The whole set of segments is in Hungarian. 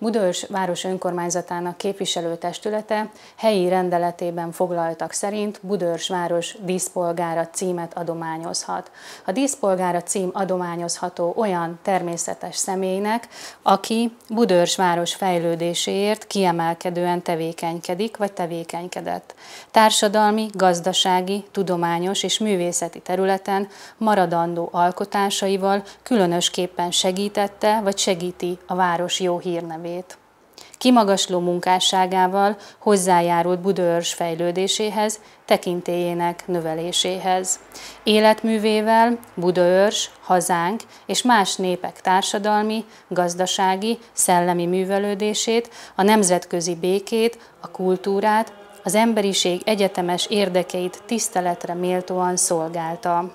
Budaörs város önkormányzatának képviselőtestülete helyi rendeletében foglaltak szerint Budaörs város díszpolgára címet adományozhat. A díszpolgára cím adományozható olyan természetes személynek, aki Budaörs város fejlődéséért kiemelkedően tevékenykedik vagy tevékenykedett. Társadalmi, gazdasági, tudományos és művészeti területen maradandó alkotásaival különösképpen segítette vagy segíti a város jó hírnevét. Kimagasló munkásságával hozzájárult Budaörs fejlődéséhez, tekintélyének növeléséhez. Életművével Budaörs, hazánk és más népek társadalmi, gazdasági, szellemi művelődését, a nemzetközi békét, a kultúrát, az emberiség egyetemes érdekeit tiszteletre méltóan szolgálta.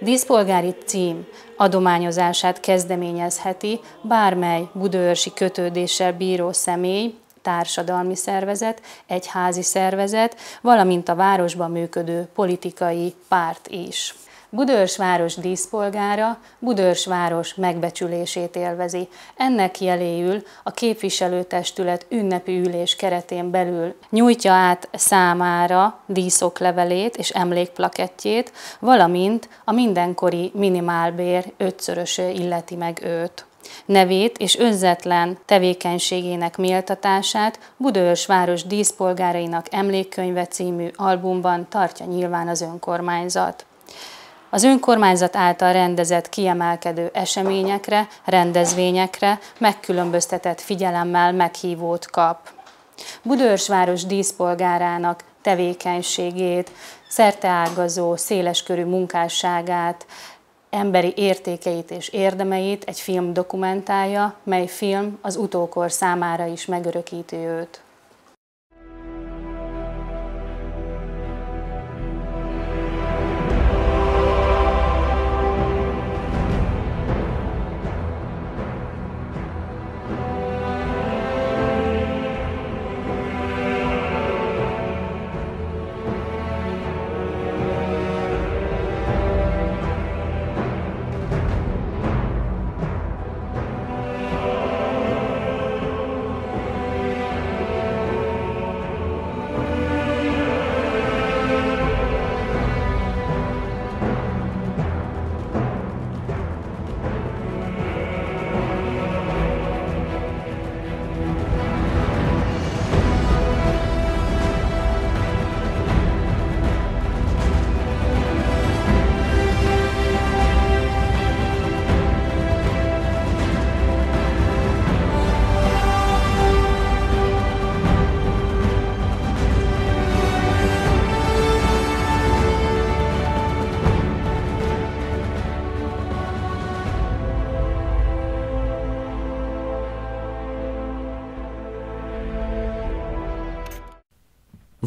Díszpolgári cím adományozását kezdeményezheti bármely budaörsi kötődéssel bíró személy, társadalmi szervezet, egyházi szervezet, valamint a városban működő politikai párt is. Budörs város díszpolgára Budörs város megbecsülését élvezi. Ennek jeléül a képviselőtestület ünnepi ülés keretén belül nyújtja át számára díszoklevelét és emlékplakettjét, valamint a mindenkori minimálbér ötszörös illeti meg őt nevét és önzetlen tevékenységének méltatását Budaörs város díszpolgárainak emlékkönyve című albumban tartja nyilván az önkormányzat az önkormányzat által rendezett kiemelkedő eseményekre, rendezvényekre megkülönböztetett figyelemmel meghívót kap. Budőrsváros díszpolgárának tevékenységét, szerteágazó, széleskörű munkásságát, emberi értékeit és érdemeit egy film dokumentálja, mely film az utókor számára is megörökíti őt.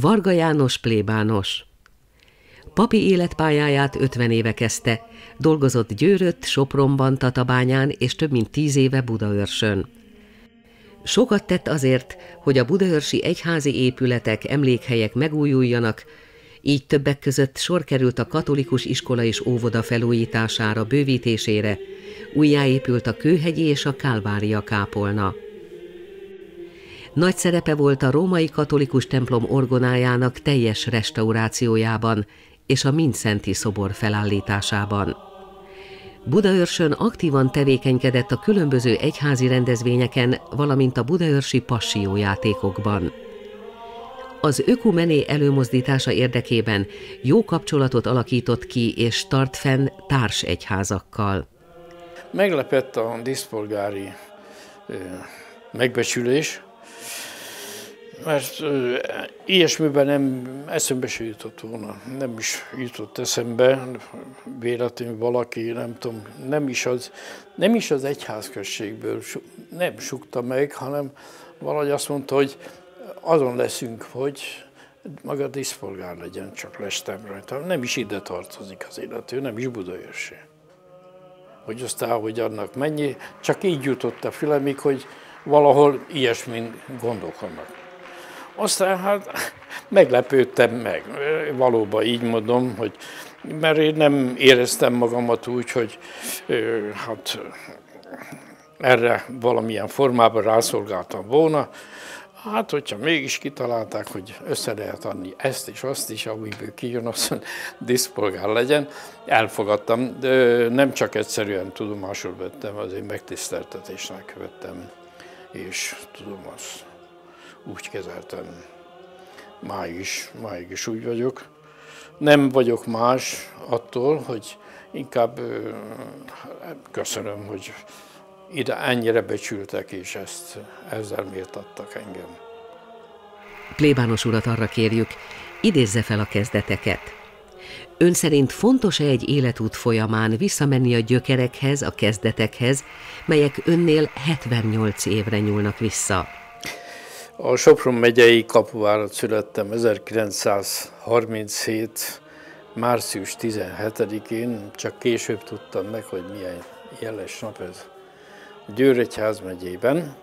Varga János plébános. Papi életpályáját 50 éve kezdte, dolgozott Győrött, Sopronban, Tatabányán és több mint tíz éve Budaörsön. Sokat tett azért, hogy a budaörsi egyházi épületek, emlékhelyek megújuljanak, így többek között sor került a katolikus iskola és óvoda felújítására, bővítésére, újjáépült a Kőhegyi és a Kálvária kápolna. Nagy szerepe volt a római katolikus templom orgonájának teljes restaurációjában és a Mindszenti szobor felállításában. Budaörsön aktívan tevékenykedett a különböző egyházi rendezvényeken, valamint a budaörsi passiójátékokban. Az ökumené előmozdítása érdekében jó kapcsolatot alakított ki és tart fenn társegyházakkal. Meglepett a diszpolgári megbecsülés, mert ilyesmiben nem eszembe se jutott volna, nem is jutott eszembe, véletlenül valaki, nem tudom, nem is az, nem is az egyházközségből nem sukta meg, hanem valahogy azt mondta, hogy azon leszünk, hogy maga diszpolgár legyen, csak lestem rajta. Nem is ide tartozik az illető, nem is Budaörsé. Hogy aztán, hogy annak mennyi, csak így jutott a fülemig, hogy valahol ilyesmin gondolkodnak. Aztán hát meglepődtem meg, valóban így mondom, hogy mert én nem éreztem magamat úgy, hogy hát erre valamilyen formában rászolgáltam volna. Hát, hogyha mégis kitalálták, hogy össze lehet adni ezt és azt is, amiből kijön, az, hogy diszpolgár legyen, elfogadtam, de nem csak egyszerűen tudomásul vettem, azért megtiszteltetésnek vettem, és tudom, azt úgy kezeltem. Máig is, máig is úgy vagyok. Nem vagyok más attól, hogy inkább köszönöm, hogy ide ennyire becsültek, és ezt, ezzel méltattak engem. Plébános urat arra kérjük, idézze fel a kezdeteket. Ön szerint fontos-e egy életút folyamán visszamenni a gyökerekhez, a kezdetekhez, melyek önnél 78 évre nyúlnak vissza? A Sopron megyei Kapuvárat születtem 1937. március 17-én, csak később tudtam meg, hogy milyen jeles nap ez. Győregyház megyében.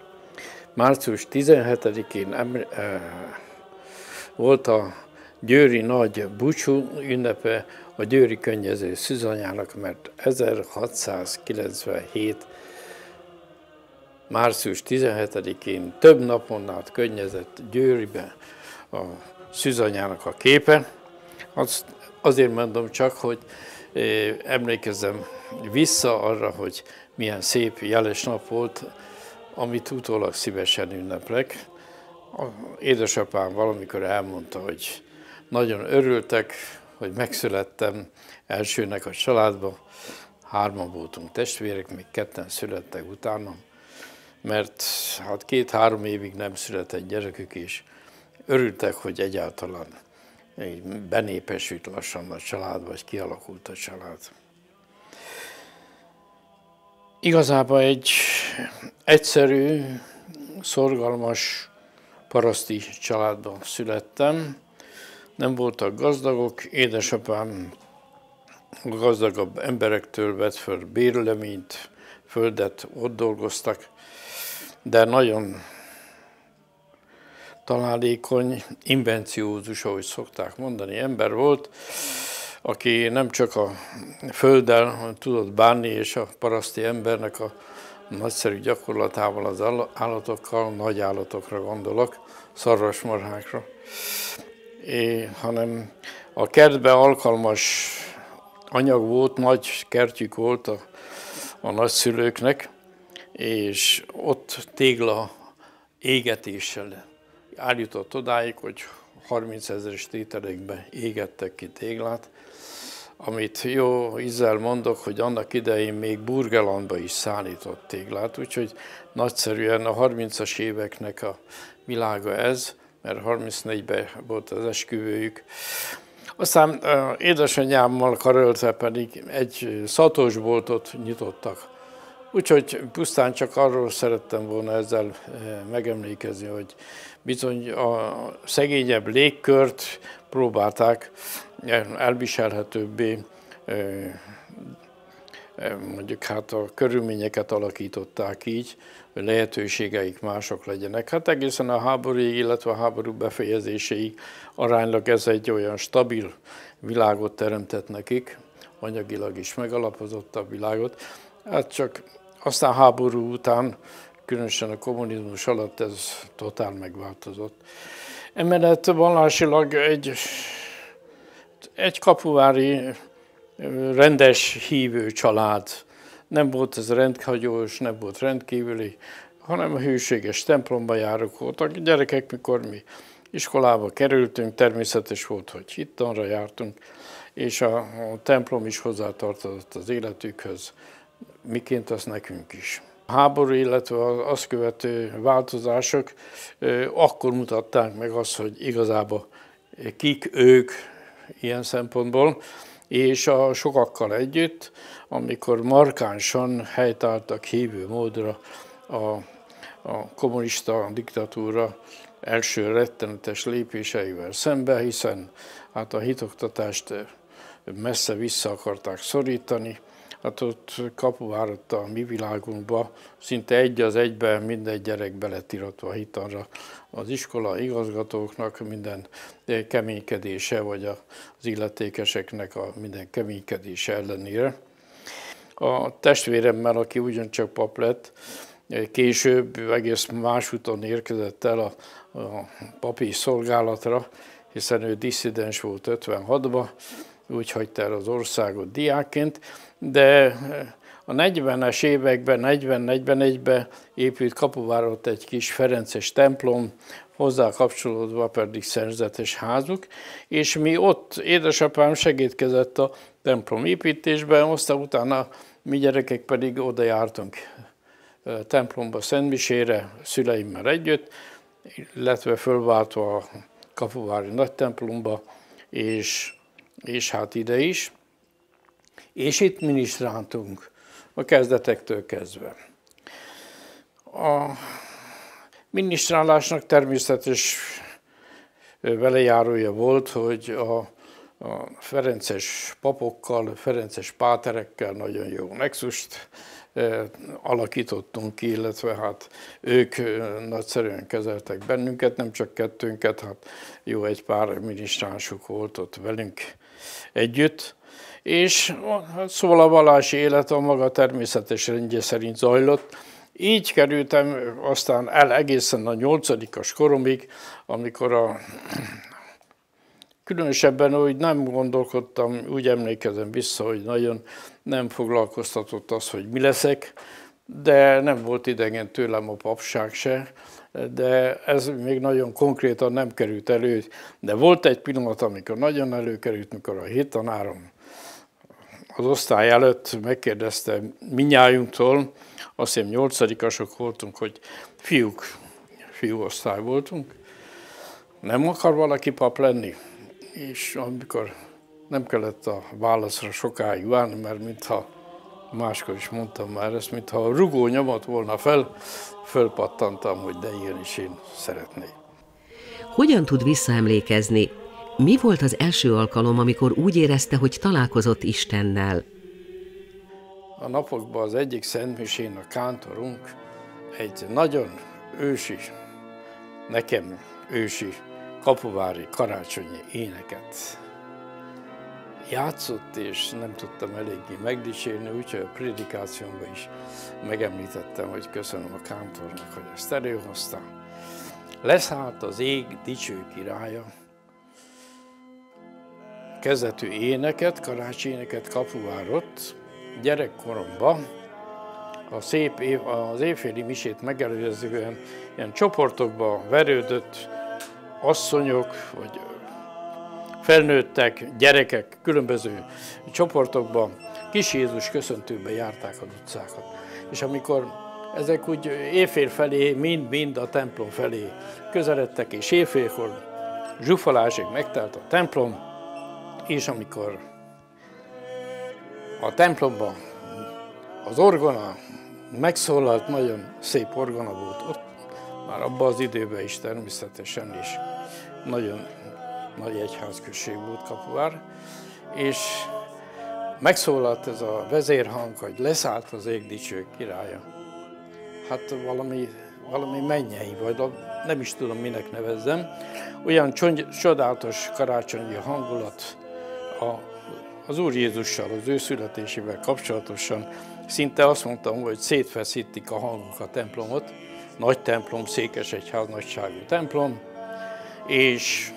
Március 17-én em, e, volt a Győri nagy búcsú ünnepe a Győri könnyező szűzanyának, mert 1697 március 17-én több napon át könnyezett Győribe a szűzanyának a képe. Azt azért mondom csak, hogy eh, emlékezem vissza arra, hogy milyen szép, jeles nap volt, amit utólag szívesen ünneplek. A édesapám valamikor elmondta, hogy nagyon örültek, hogy megszülettem elsőnek a családba. Hárman voltunk testvérek, még ketten születtek utána, mert hát két-három évig nem született gyerekük, és örültek, hogy egyáltalán benépesült lassan a család, vagy kialakult a család. Igazából egy egyszerű, szorgalmas paraszti családban születtem. Nem voltak gazdagok, édesapám gazdagabb emberektől vett föl bérleményt, földet ott dolgoztak, de nagyon találékony, invenciózus, ahogy szokták mondani, ember volt, aki nem csak a földdel tudott bánni, és a paraszti embernek a nagyszerű gyakorlatával az állatokkal, nagy állatokra gondolok, szarvasmarhákra, é, hanem a kertbe alkalmas anyag volt, nagy kertjük volt a, a nagyszülőknek, és ott tégla égetéssel állított odáig, hogy 30 ezeres tételekbe égettek ki téglát, amit jó ízzel mondok, hogy annak idején még Burgelandba is szállított téglát, úgyhogy nagyszerűen a 30-as éveknek a világa ez, mert 34-ben volt az esküvőjük. Aztán édesanyámmal karöltve pedig egy szatosboltot nyitottak. Úgyhogy pusztán csak arról szerettem volna ezzel megemlékezni, hogy bizony a szegényebb légkört próbálták elviselhetőbbé mondjuk hát a körülményeket alakították így, hogy lehetőségeik mások legyenek. Hát egészen a háború, illetve a háború befejezéséig aránylag ez egy olyan stabil világot teremtett nekik, anyagilag is megalapozott a világot. Hát csak aztán háború után, különösen a kommunizmus alatt ez totál megváltozott. Emellett vallásilag egy egy kapuvári rendes hívő család. Nem volt ez rendhagyós, nem volt rendkívüli, hanem a hűséges templomba járok voltak. Gyerekek, mikor mi iskolába kerültünk, természetes volt, hogy hittanra jártunk, és a, a templom is hozzátartozott az életükhöz, miként az nekünk is. A háború, illetve azt követő változások akkor mutatták meg azt, hogy igazából kik ők, ilyen szempontból, és a sokakkal együtt, amikor markánsan helytáltak hívő módra a, a kommunista diktatúra első rettenetes lépéseivel szembe, hiszen hát a hitoktatást messze vissza akarták szorítani, hát ott kapuvárat a mi világunkba, szinte egy az egybe minden gyerek beletiratva hitanra az iskola igazgatóknak minden keménykedése, vagy az illetékeseknek a minden keménykedése ellenére. a testvéremmel, aki ugyancsak pap lett, később egész más úton érkezett el a, a papi szolgálatra, hiszen ő disszidens volt 56-ban, úgy hagyta el az országot diákként, de a 40-es években, 40-41-ben épült Kapuvárot egy kis Ferences templom, hozzá kapcsolódva pedig szerzetes házuk, és mi ott, édesapám segítkezett a templom építésben, aztán utána mi gyerekek pedig oda jártunk templomba, Szentmisére, szüleimmel együtt, illetve fölváltva a Kapuvári nagy templomba, és, és hát ide is. És itt minisztráltunk a kezdetektől kezdve. A minisztrálásnak természetes velejárója volt, hogy a, a Ferences papokkal, Ferences páterekkel nagyon jó nexust alakítottunk ki, illetve hát ők nagyszerűen kezeltek bennünket, nem csak kettőnket, hát jó egy pár minisztránsuk volt ott velünk együtt. És szóval a vallási élet a maga természetes rendje szerint zajlott. Így kerültem aztán el egészen a nyolcadikas koromig, amikor a Különösebben úgy nem gondolkodtam, úgy emlékezem vissza, hogy nagyon nem foglalkoztatott az, hogy mi leszek, de nem volt idegen tőlem a papság se, de ez még nagyon konkrétan nem került elő. De volt egy pillanat, amikor nagyon előkerült, mikor a hét tanárom az osztály előtt megkérdezte minnyájunktól, azt hiszem nyolcadikasok voltunk, hogy fiúk, fiú osztály voltunk, nem akar valaki pap lenni? És amikor nem kellett a válaszra sokáig várni, mert mintha máskor is mondtam már ezt, mintha a rugó nyomat volna fel, fölpattantam, hogy de ilyen is én szeretnék. Hogyan tud visszaemlékezni? Mi volt az első alkalom, amikor úgy érezte, hogy találkozott Istennel? A napokban az egyik szentmisén a kántorunk egy nagyon ősi, nekem ősi kapuvári karácsonyi éneket játszott, és nem tudtam eléggé megdicsérni, úgyhogy a prédikációmban is megemlítettem, hogy köszönöm a kántornak, hogy ezt előhozta. Leszállt az ég dicső királya, kezdetű éneket, karácsényeket kapuvárott gyerekkoromban, a szép év, az évféli misét megelőzően ilyen csoportokba verődött asszonyok, vagy felnőttek, gyerekek különböző csoportokban kis Jézus köszöntőbe járták az utcákat. És amikor ezek úgy éjfél felé, mind-mind a templom felé közeledtek, és éjfélkor zsufalásig megtelt a templom, és amikor a templomban az orgona megszólalt, nagyon szép orgona volt ott, már abban az időben is természetesen is nagyon nagy egyházközség volt Kapuvár, és megszólalt ez a vezérhang, hogy leszállt az ég dicső királya. Hát valami, valami mennyei, vagy nem is tudom, minek nevezzem. Olyan csodálatos karácsonyi hangulat a, az Úr Jézussal, az ő születésével kapcsolatosan. Szinte azt mondtam, hogy szétfeszítik a hangok a templomot. Nagy templom, székesegyház nagyságú templom, és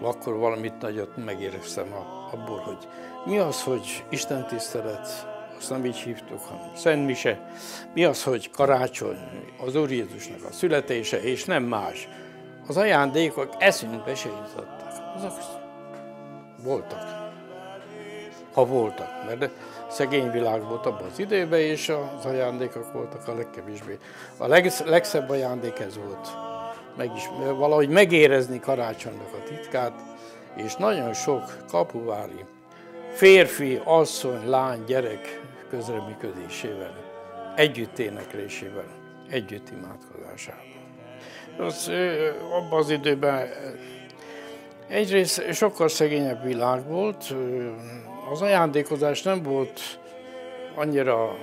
akkor valamit nagyot megéreztem abból, hogy mi az, hogy Isten tisztelet, azt nem így hívtuk, hanem Szent mi az, hogy karácsony, az Úr Jézusnak a születése, és nem más. Az ajándékok eszünkbe se jutottak. Azok voltak. Ha voltak, mert szegény világ volt abban az időben, és az ajándékok voltak a legkevésbé. A legszebb ajándék ez volt meg is, valahogy megérezni karácsonynak a titkát, és nagyon sok kapuvári férfi, asszony, lány, gyerek közreműködésével, együtt éneklésével, együtt imádkozásával. Az, abban az időben egyrészt sokkal szegényebb világ volt, az ajándékozás nem volt annyira,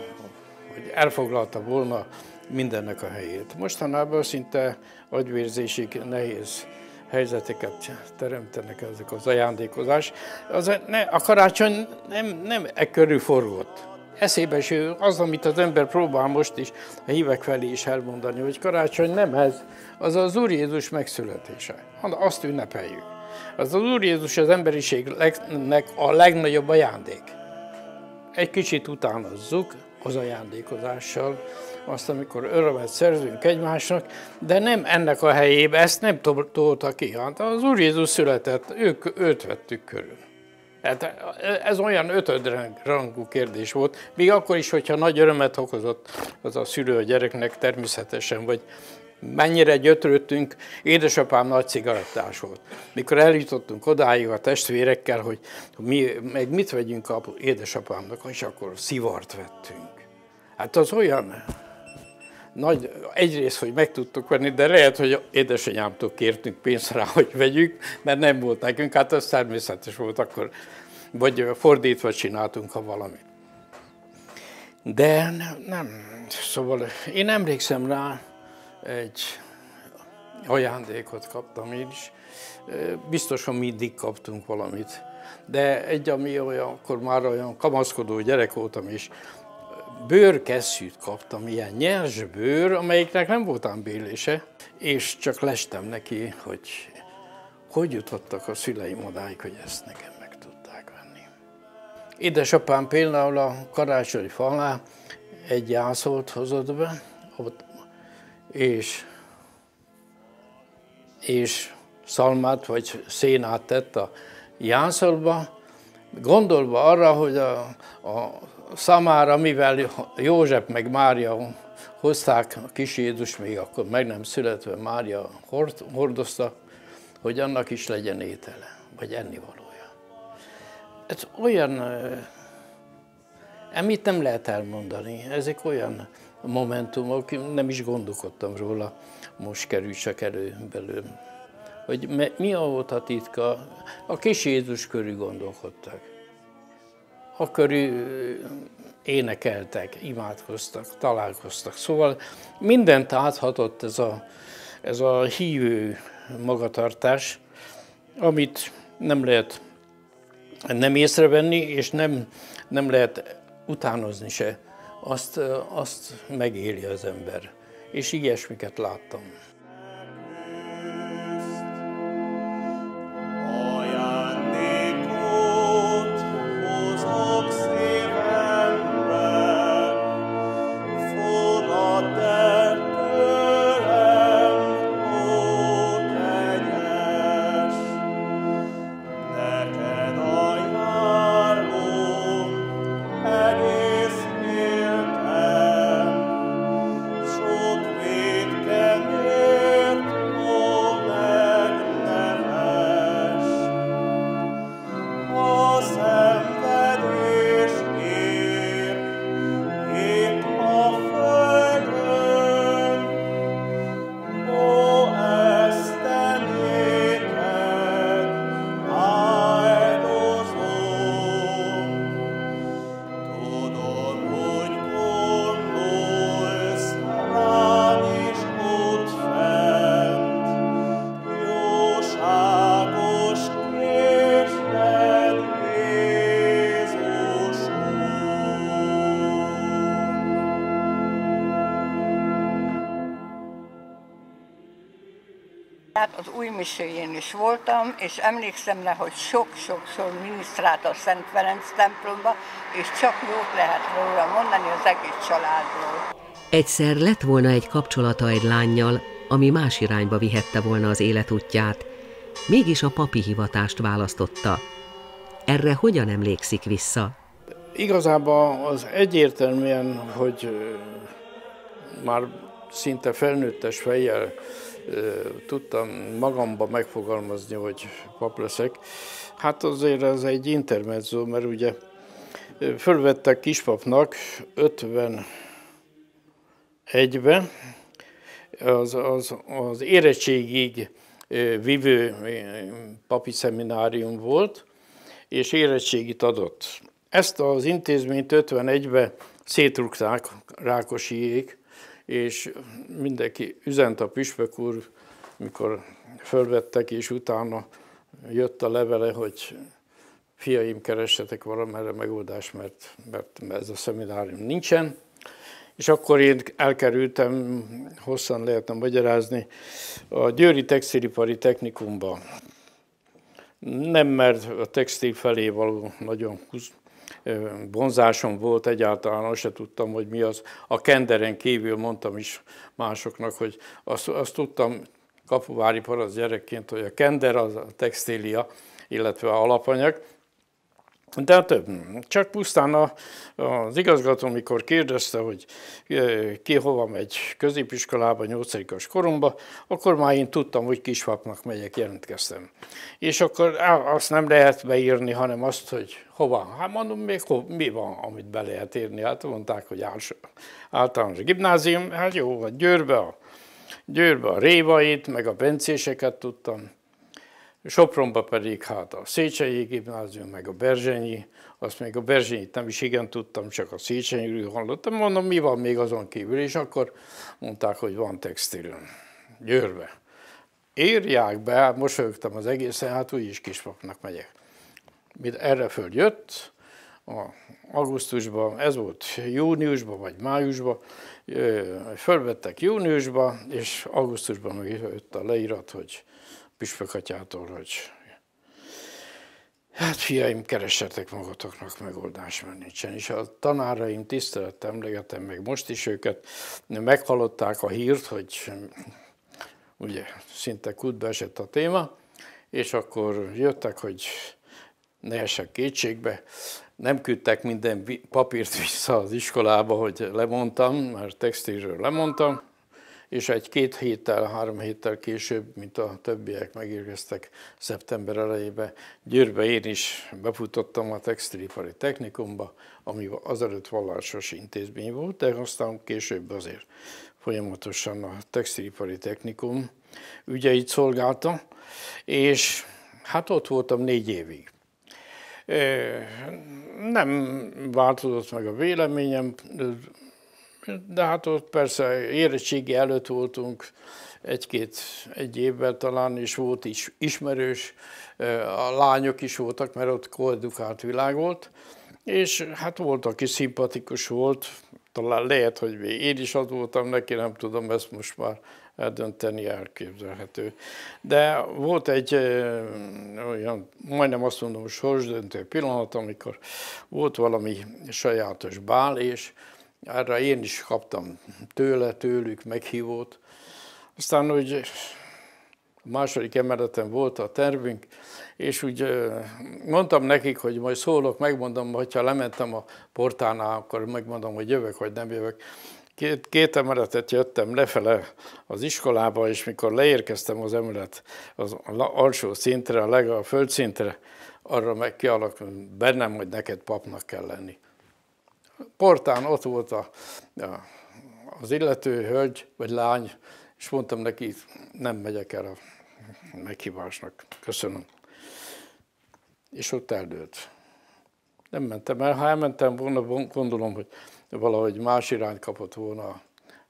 hogy elfoglalta volna mindennek a helyét. Mostanában szinte agyvérzésig nehéz helyzeteket teremtenek ezek az ajándékozás. Az, ne, a karácsony nem, nem e körül forgott. eszébe is az, amit az ember próbál most is a hívek felé is elmondani, hogy karácsony nem ez, az az Úr Jézus megszületése. Azt ünnepeljük. Az az Úr Jézus az emberiségnek a legnagyobb ajándék. Egy kicsit utánozzuk az ajándékozással, azt, amikor örömet szerzünk egymásnak, de nem ennek a helyébe, ezt nem tolta ki. Hát az Úr Jézus született, ők, őt vettük körül. Hát ez olyan ötödrangú kérdés volt, még akkor is, hogyha nagy örömet okozott az a szülő a gyereknek természetesen, vagy mennyire gyötrődtünk, édesapám nagy cigarettás volt. Mikor eljutottunk odáig a testvérekkel, hogy mi, meg mit vegyünk a édesapámnak, és akkor szivart vettünk. Hát az olyan nagy, egyrészt, hogy meg tudtuk venni, de lehet, hogy édesanyámtól kértünk pénzt rá, hogy vegyük, mert nem volt nekünk, hát az természetes volt akkor, vagy fordítva csináltunk, ha valami. De nem, nem. Szóval én emlékszem rá, egy ajándékot kaptam én is. Biztos, hogy mindig kaptunk valamit. De egy, ami olyan, akkor már olyan kamaszkodó gyerek voltam, és bőrkesztyűt kaptam, ilyen nyers bőr, amelyiknek nem voltam bélése, és csak lestem neki, hogy hogy jutottak a szüleim odáig, hogy ezt nekem meg tudták venni. Édesapám például a karácsony falá egy jászolt hozott be, és, és szalmát vagy szénát tett a jászolba, gondolva arra, hogy a, a számára, mivel József meg Mária hozták a kis Jézus, még akkor meg nem születve Mária hordozta, hogy annak is legyen étele, vagy ennivalója. Ez olyan, amit nem lehet elmondani, ezek olyan momentumok, nem is gondolkodtam róla, most kerül csak elő belőlem. Hogy mi a volt a titka? A kis Jézus körül gondolkodtak akkor énekeltek, imádkoztak, találkoztak. Szóval mindent áthatott ez a, ez a hívő magatartás, amit nem lehet nem észrevenni, és nem, nem lehet utánozni se. Azt, azt megéli az ember. És ilyesmiket láttam. Misőjén is voltam, és emlékszem le, hogy sok-sokszor minisztrált a Szent Ferenc templomba, és csak jót lehet róla mondani az egész családról. Egyszer lett volna egy kapcsolata egy lányjal, ami más irányba vihette volna az életútját, mégis a papi hivatást választotta. Erre hogyan emlékszik vissza? Igazából az egyértelműen, hogy már szinte felnőttes fejjel tudtam magamba megfogalmazni, hogy pap leszek. Hát azért ez egy intermezzo, mert ugye fölvettek kispapnak 51-ben, az, az, az érettségig vívő papi szeminárium volt, és érettségit adott. Ezt az intézményt 51-ben szétrugták Rákosiék, és mindenki üzent a püspök úr, mikor fölvettek, és utána jött a levele, hogy fiaim keressetek valamire megoldást, mert, mert ez a szeminárium nincsen. És akkor én elkerültem, hosszan lehetne magyarázni, a Győri Textilipari Technikumba. Nem, mert a textil felé való nagyon vonzásom volt egyáltalán, azt se tudtam, hogy mi az. A kenderen kívül mondtam is másoknak, hogy azt, azt tudtam kapuvári parasz gyerekként, hogy a kender az a textília, illetve a alapanyag, de több. Csak pusztán a, az igazgató, mikor kérdezte, hogy ki hova megy középiskolába, nyolcadikos koromba, akkor már én tudtam, hogy kisvapnak megyek, jelentkeztem. És akkor azt nem lehet beírni, hanem azt, hogy hova. Hát mondom, még ho, mi van, amit be lehet írni. Hát mondták, hogy általános gimnázium, hát jó, hát Győrbe a, Győrbe a révait, meg a bencéseket tudtam Sopronba pedig hát a Széchenyi gimnázium, meg a Berzsenyi, azt még a Berzsenyit nem is igen tudtam, csak a Széchenyről hallottam, mondom, mi van még azon kívül, és akkor mondták, hogy van textil Győrbe. Írják be, hát mosolyogtam az egészen, hát úgyis kispapnak megyek. Mit erre föl jött, a augusztusban, ez volt júniusban vagy májusban, fölvettek júniusban, és augusztusban meg jött a leírat, hogy püspökatyától, hogy hát fiaim, keressetek magatoknak megoldás, mert nincsen. És a tanáraim tisztelettel emlegetem meg most is őket, meghallották a hírt, hogy ugye szinte kutba esett a téma, és akkor jöttek, hogy ne esek kétségbe. Nem küldtek minden papírt vissza az iskolába, hogy lemondtam, mert textilről lemondtam, és egy-két héttel, három héttel később, mint a többiek megérkeztek szeptember elejébe, Győrbe én is befutottam a textilipari technikumba, ami azelőtt vallásos intézmény volt, de aztán később azért folyamatosan a textilipari technikum ügyeit szolgálta, és hát ott voltam négy évig. Nem változott meg a véleményem, de hát ott persze érettségi előtt voltunk egy-két, egy évvel talán, és volt is ismerős, a lányok is voltak, mert ott koedukált világ volt, és hát volt, aki szimpatikus volt, talán lehet, hogy én is az voltam neki, nem tudom, ezt most már eldönteni elképzelhető. De volt egy olyan, majdnem azt mondom, sorsdöntő pillanat, amikor volt valami sajátos bál, és erre én is kaptam tőle, tőlük meghívót. Aztán úgy a második emeleten volt a tervünk, és úgy mondtam nekik, hogy majd szólok, megmondom, hogyha lementem a portánál, akkor megmondom, hogy jövök, vagy nem jövök. Két, két emeletet jöttem lefele az iskolába, és mikor leérkeztem az emelet az alsó szintre, a leg a földszintre, arra meg kialakult bennem, hogy neked papnak kell lenni portán ott volt a, a, az illető hölgy vagy lány, és mondtam neki, nem megyek el a meghívásnak. Köszönöm. És ott eldőlt. Nem mentem el. Ha elmentem volna, gondolom, hogy valahogy más irány kapott volna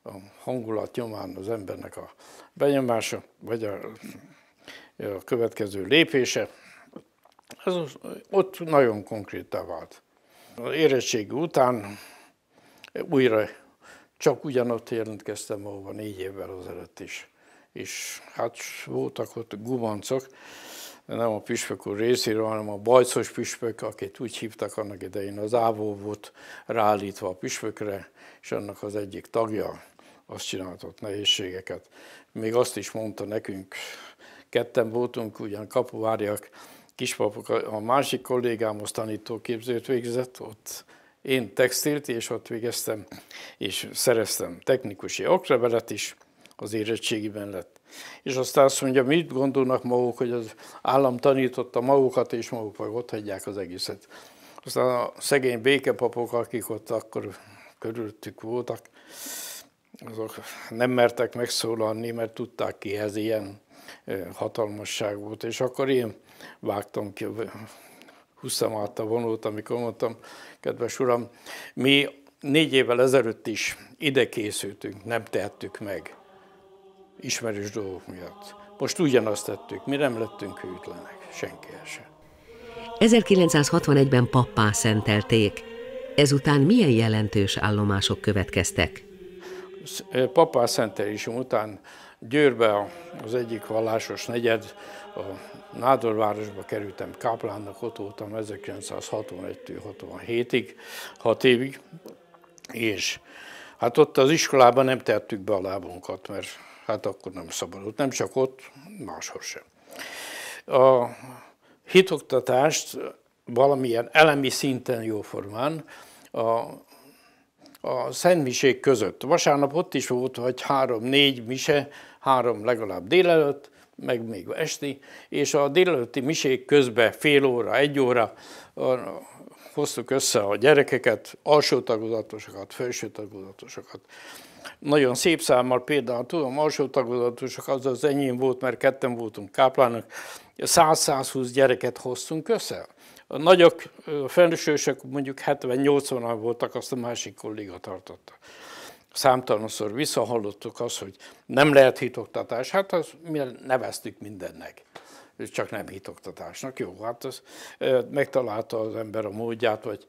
a hangulat nyomán az embernek a benyomása, vagy a, a következő lépése. Ez ott nagyon konkrétá vált. Az érettségi után újra csak ugyanott jelentkeztem, ahova négy évvel azelőtt is. És hát voltak ott gumancok, nem a püspök úr részéről, hanem a bajszos püspök, akit úgy hívtak annak idején, az ávó volt ráállítva a püspökre, és annak az egyik tagja azt csináltott nehézségeket. Még azt is mondta nekünk, ketten voltunk, ugyan kapuváriak, kispapok, a másik kollégám az tanítóképzőt végzett, ott én textilt, és ott végeztem, és szereztem technikusi oklevelet is, az érettségiben lett. És aztán azt mondja, mit gondolnak maguk, hogy az állam tanította magukat, és maguk meg ott hagyják az egészet. Aztán a szegény békepapok, akik ott akkor körülöttük voltak, azok nem mertek megszólalni, mert tudták ki, ez ilyen hatalmasság volt. És akkor én vágtam ki, húztam át a vonót, amikor mondtam, kedves uram, mi négy évvel ezelőtt is ide készültünk, nem tehettük meg ismerős dolgok miatt. Most ugyanazt tettük, mi nem lettünk hűtlenek, senki sem. 1961-ben pappá szentelték. Ezután milyen jelentős állomások következtek? Pappá szentelésim után Győrbe az egyik vallásos negyed, a Nádorvárosba kerültem káplánnak, ott voltam 1961-67-ig, 6 évig, és hát ott az iskolában nem tettük be a lábunkat, mert hát akkor nem szabadott, nem csak ott, máshol sem. A hitoktatást valamilyen elemi szinten jóformán a a szentmisék között. Vasárnap ott is volt, hogy három-négy mise, három legalább délelőtt, meg még esti, és a délelőtti misék közben fél óra, egy óra hoztuk össze a gyerekeket, alsó tagozatosokat, felső tagozatosokat. Nagyon szép számmal például tudom, alsó tagozatosok az az enyém volt, mert ketten voltunk káplának, 100-120 gyereket hoztunk össze. A nagyok, a felsősök mondjuk 70-80-an voltak, azt a másik kolléga tartotta. Számtalanszor visszahallottuk azt, hogy nem lehet hitoktatás, hát az mi neveztük mindennek csak nem hitoktatásnak. Jó, hát az, megtalálta az ember a módját, vagy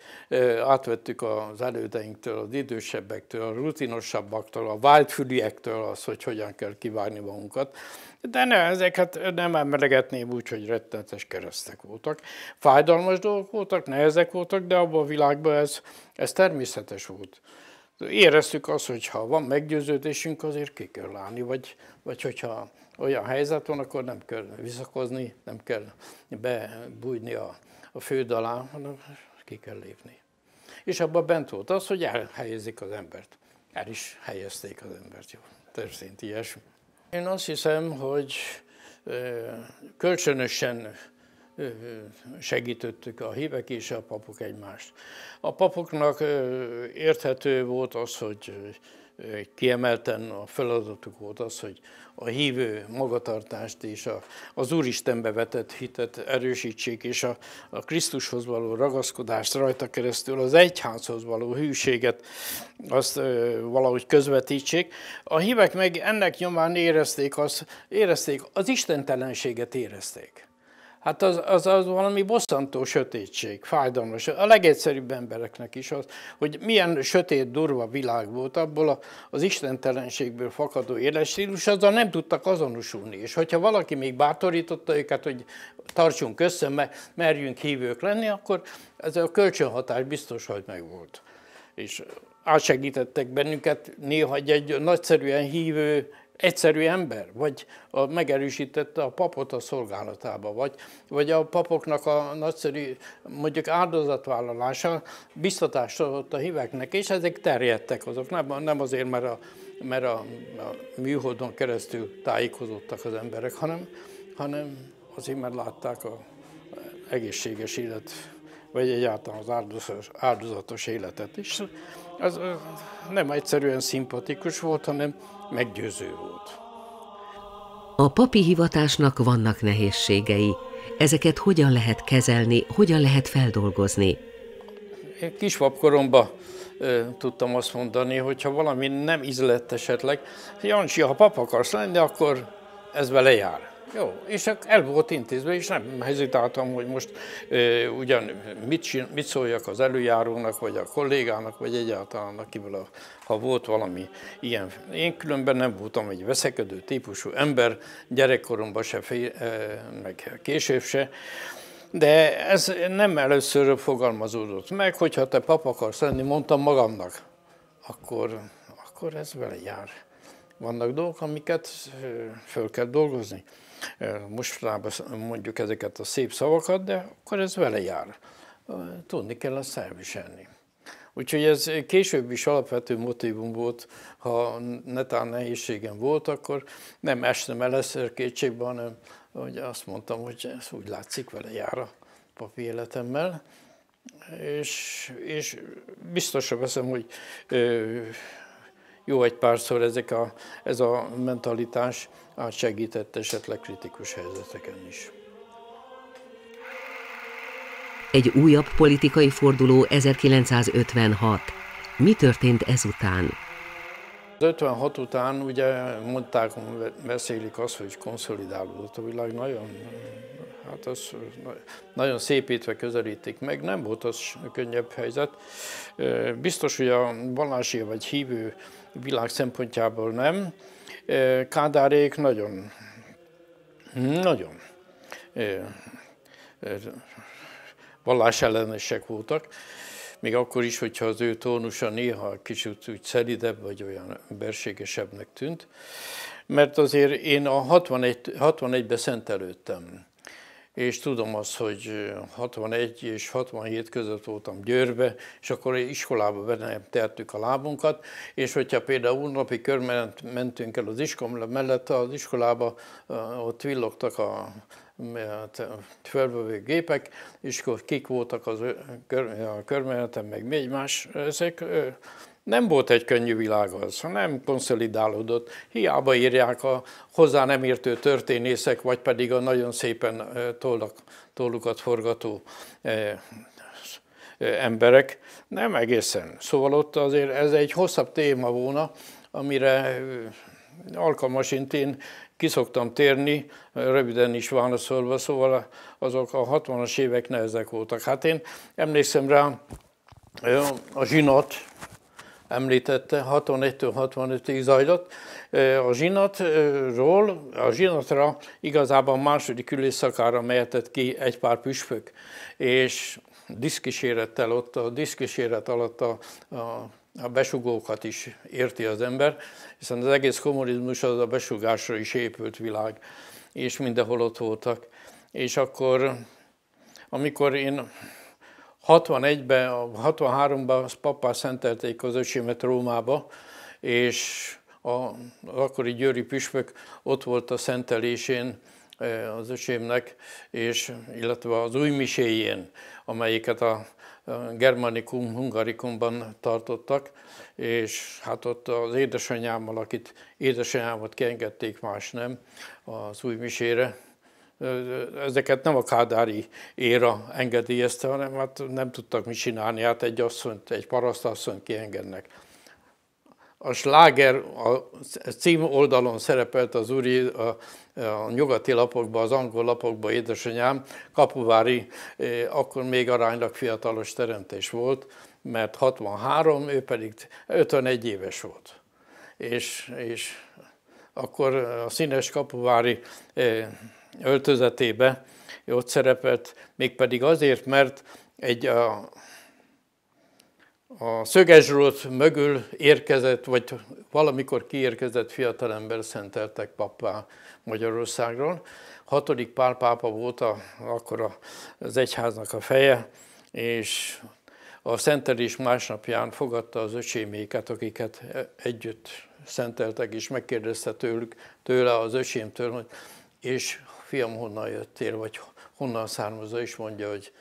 átvettük az elődeinktől, az idősebbektől, a rutinosabbaktól, a váltfüliektől az, hogy hogyan kell kivárni magunkat. De ne, ezeket nem emelegetném úgy, hogy rettenetes keresztek voltak. Fájdalmas dolgok voltak, nehezek voltak, de abban a világban ez, ez természetes volt. Éreztük azt, hogy ha van meggyőződésünk, azért ki kell állni, vagy, vagy hogyha olyan helyzet van, akkor nem kell visszakozni, nem kell bebújni a, a föld alá, hanem ki kell lépni. És abban bent volt az, hogy elhelyezik az embert. El is helyezték az embert. Jó, történt ilyesmi. Én azt hiszem, hogy kölcsönösen segítettük a hívek és a papok egymást. A papoknak érthető volt az, hogy kiemelten a feladatuk volt az, hogy a hívő magatartást és a, az Úristenbe vetett hitet erősítsék, és a, a Krisztushoz való ragaszkodást rajta keresztül, az egyházhoz való hűséget azt ö, valahogy közvetítsék. A hívek meg ennek nyomán érezték, az, érezték az istentelenséget érezték. Hát az, az, az valami bosszantó sötétség, fájdalmas. A legegyszerűbb embereknek is az, hogy milyen sötét, durva világ volt, abból a, az istentelenségből fakadó életstílus, azzal nem tudtak azonosulni. És hogyha valaki még bátorította őket, hogy tartsunk össze, merjünk hívők lenni, akkor ez a kölcsönhatás biztos, hogy megvolt. És átsegítettek bennünket néha egy, egy nagyszerűen hívő egyszerű ember, vagy a, megerősítette a papot a szolgálatába, vagy, vagy a papoknak a nagyszerű mondjuk áldozatvállalása biztatást adott a híveknek, és ezek terjedtek azok, nem, nem azért, mert a, mert a, a műholdon keresztül tájékozottak az emberek, hanem, hanem azért, mert látták a egészséges élet, vagy egyáltalán az áldozatos, áldozatos életet is. Az nem egyszerűen szimpatikus volt, hanem meggyőző volt. A papi hivatásnak vannak nehézségei. Ezeket hogyan lehet kezelni, hogyan lehet feldolgozni? Én kisvapkoromban tudtam azt mondani, hogy ha valami nem ízlett esetleg, Jancsi, ha pap akarsz lenni, akkor ez vele jár. Jó, és el volt intézve, és nem hezitáltam, hogy most e, ugyan mit, mit szóljak az előjárónak, vagy a kollégának, vagy egyáltalán akivel, ha volt valami ilyen. Én különben nem voltam egy veszekedő típusú ember, gyerekkoromban se, fél, e, meg később se, de ez nem először fogalmazódott meg, hogyha te pap akarsz lenni, mondtam magamnak, akkor, akkor ez vele jár. Vannak dolgok, amiket föl kell dolgozni mostanában mondjuk ezeket a szép szavakat, de akkor ez vele jár. Tudni kell azt elviselni. Úgyhogy ez később is alapvető motivum volt, ha netán nehézségem volt, akkor nem estem el először kétségbe, hanem hogy azt mondtam, hogy ez úgy látszik, vele jár a papi életemmel. És, és biztosra veszem, hogy jó egy párszor ezek a, ez a mentalitás átsegített esetleg kritikus helyzeteken is. Egy újabb politikai forduló 1956. Mi történt ezután? Az 56 után ugye mondták, beszélik azt, hogy konszolidálódott a világ, nagyon Hát az nagyon szépítve közelítik meg, nem volt az könnyebb helyzet. Biztos, hogy a vallási vagy hívő világ szempontjából nem. Kádárék nagyon, nagyon vallásellenesek voltak, még akkor is, hogyha az ő tónusa néha kicsit úgy szelidebb, vagy olyan emberségesebbnek tűnt. Mert azért én a 61, 61-ben szentelődtem és tudom azt, hogy 61 és 67 között voltam Győrbe, és akkor iskolába benne tettük a lábunkat, és hogyha például úrnapi körment mentünk el az iskola mellett, az iskolába ott villogtak a felvevő gépek, és akkor kik voltak az a körmeneten, meg még más, ezek nem volt egy könnyű világ az, nem konszolidálódott. Hiába írják a hozzá nem értő történészek, vagy pedig a nagyon szépen tollak, tollukat forgató emberek. Nem egészen. Szóval ott azért ez egy hosszabb téma volna, amire alkalmasint én kiszoktam térni, röviden is válaszolva, szóval azok a 60-as évek nehezek voltak. Hát én emlékszem rá, a zsinat, említette, 61-től 65-ig zajlott. A zsinatról, a zsinatra igazából második ülésszakára mehetett ki egy pár püspök, és diszkísérettel ott, a diszkíséret alatt a, a, a besugókat is érti az ember, hiszen az egész kommunizmus az a besugásra is épült világ, és mindenhol ott voltak. És akkor, amikor én 61-ben, 63-ban papá szentelték az öcsémet Rómába, és az akkori győri püspök ott volt a szentelésén eh, az öcsémnek, és, illetve az új miséjén, amelyiket a Germanicum, Hungarikumban tartottak, és hát ott az édesanyámmal, akit édesanyámat kiengedték, más nem, az új misére, ezeket nem a kádári éra engedélyezte, hanem hát nem tudtak mit csinálni, hát egy asszonyt, egy parasztasszonyt kiengednek. A sláger a cím oldalon szerepelt az úri, a, a nyugati lapokban, az angol lapokban édesanyám, Kapuvári, akkor még aránylag fiatalos teremtés volt, mert 63, ő pedig 51 éves volt. És, és akkor a színes kapuvári öltözetébe ott szerepelt, mégpedig azért, mert egy a, a szögesrót mögül érkezett, vagy valamikor kiérkezett fiatalember szenteltek pappá Magyarországról. Hatodik Pál pápa volt a, akkor az egyháznak a feje, és a szentelés másnapján fogadta az öcséméket, akiket együtt szenteltek, és megkérdezte tőlük, tőle az öcsémtől, hogy és fiam, honnan jöttél, vagy honnan származol, és mondja, hogy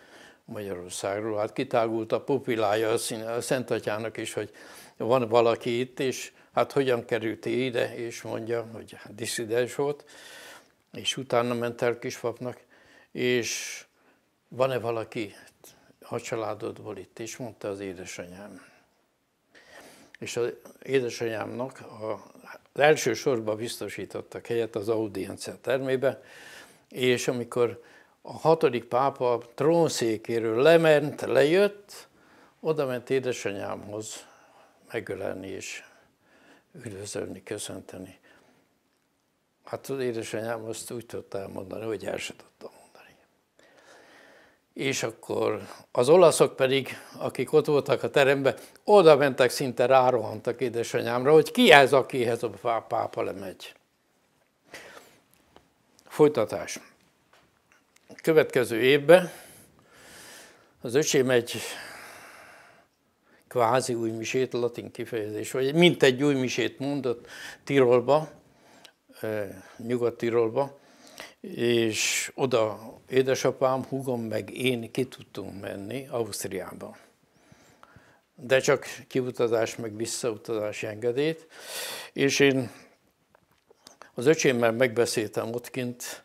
Magyarországról. Hát kitágult a pupillája a Szent Atyának is, hogy van valaki itt, és hát hogyan került ide, és mondja, hogy hát diszidens volt, és utána ment el kispapnak, és van-e valaki a családodból itt, és mondta az édesanyám. És az édesanyámnak az első sorban biztosítottak helyet az audiencia termébe, és amikor a hatodik pápa trónszékéről lement, lejött, oda ment édesanyámhoz megölelni és üdvözölni, köszönteni. Hát az édesanyám azt úgy tudta elmondani, hogy el se tudta mondani. És akkor az olaszok pedig, akik ott voltak a teremben, oda mentek, szinte rárohantak édesanyámra, hogy ki ez, akihez a pápa lemegy. Folytatás. Következő évben az öcsém egy kvázi új misét, latin kifejezés, vagy mint egy új misét mondott Tirolba, Nyugat-Tirolba, és oda édesapám, hugom meg én ki tudtunk menni Ausztriába. De csak kiutazás, meg visszautazás engedélyt, és én az öcsémmel megbeszéltem ott kint,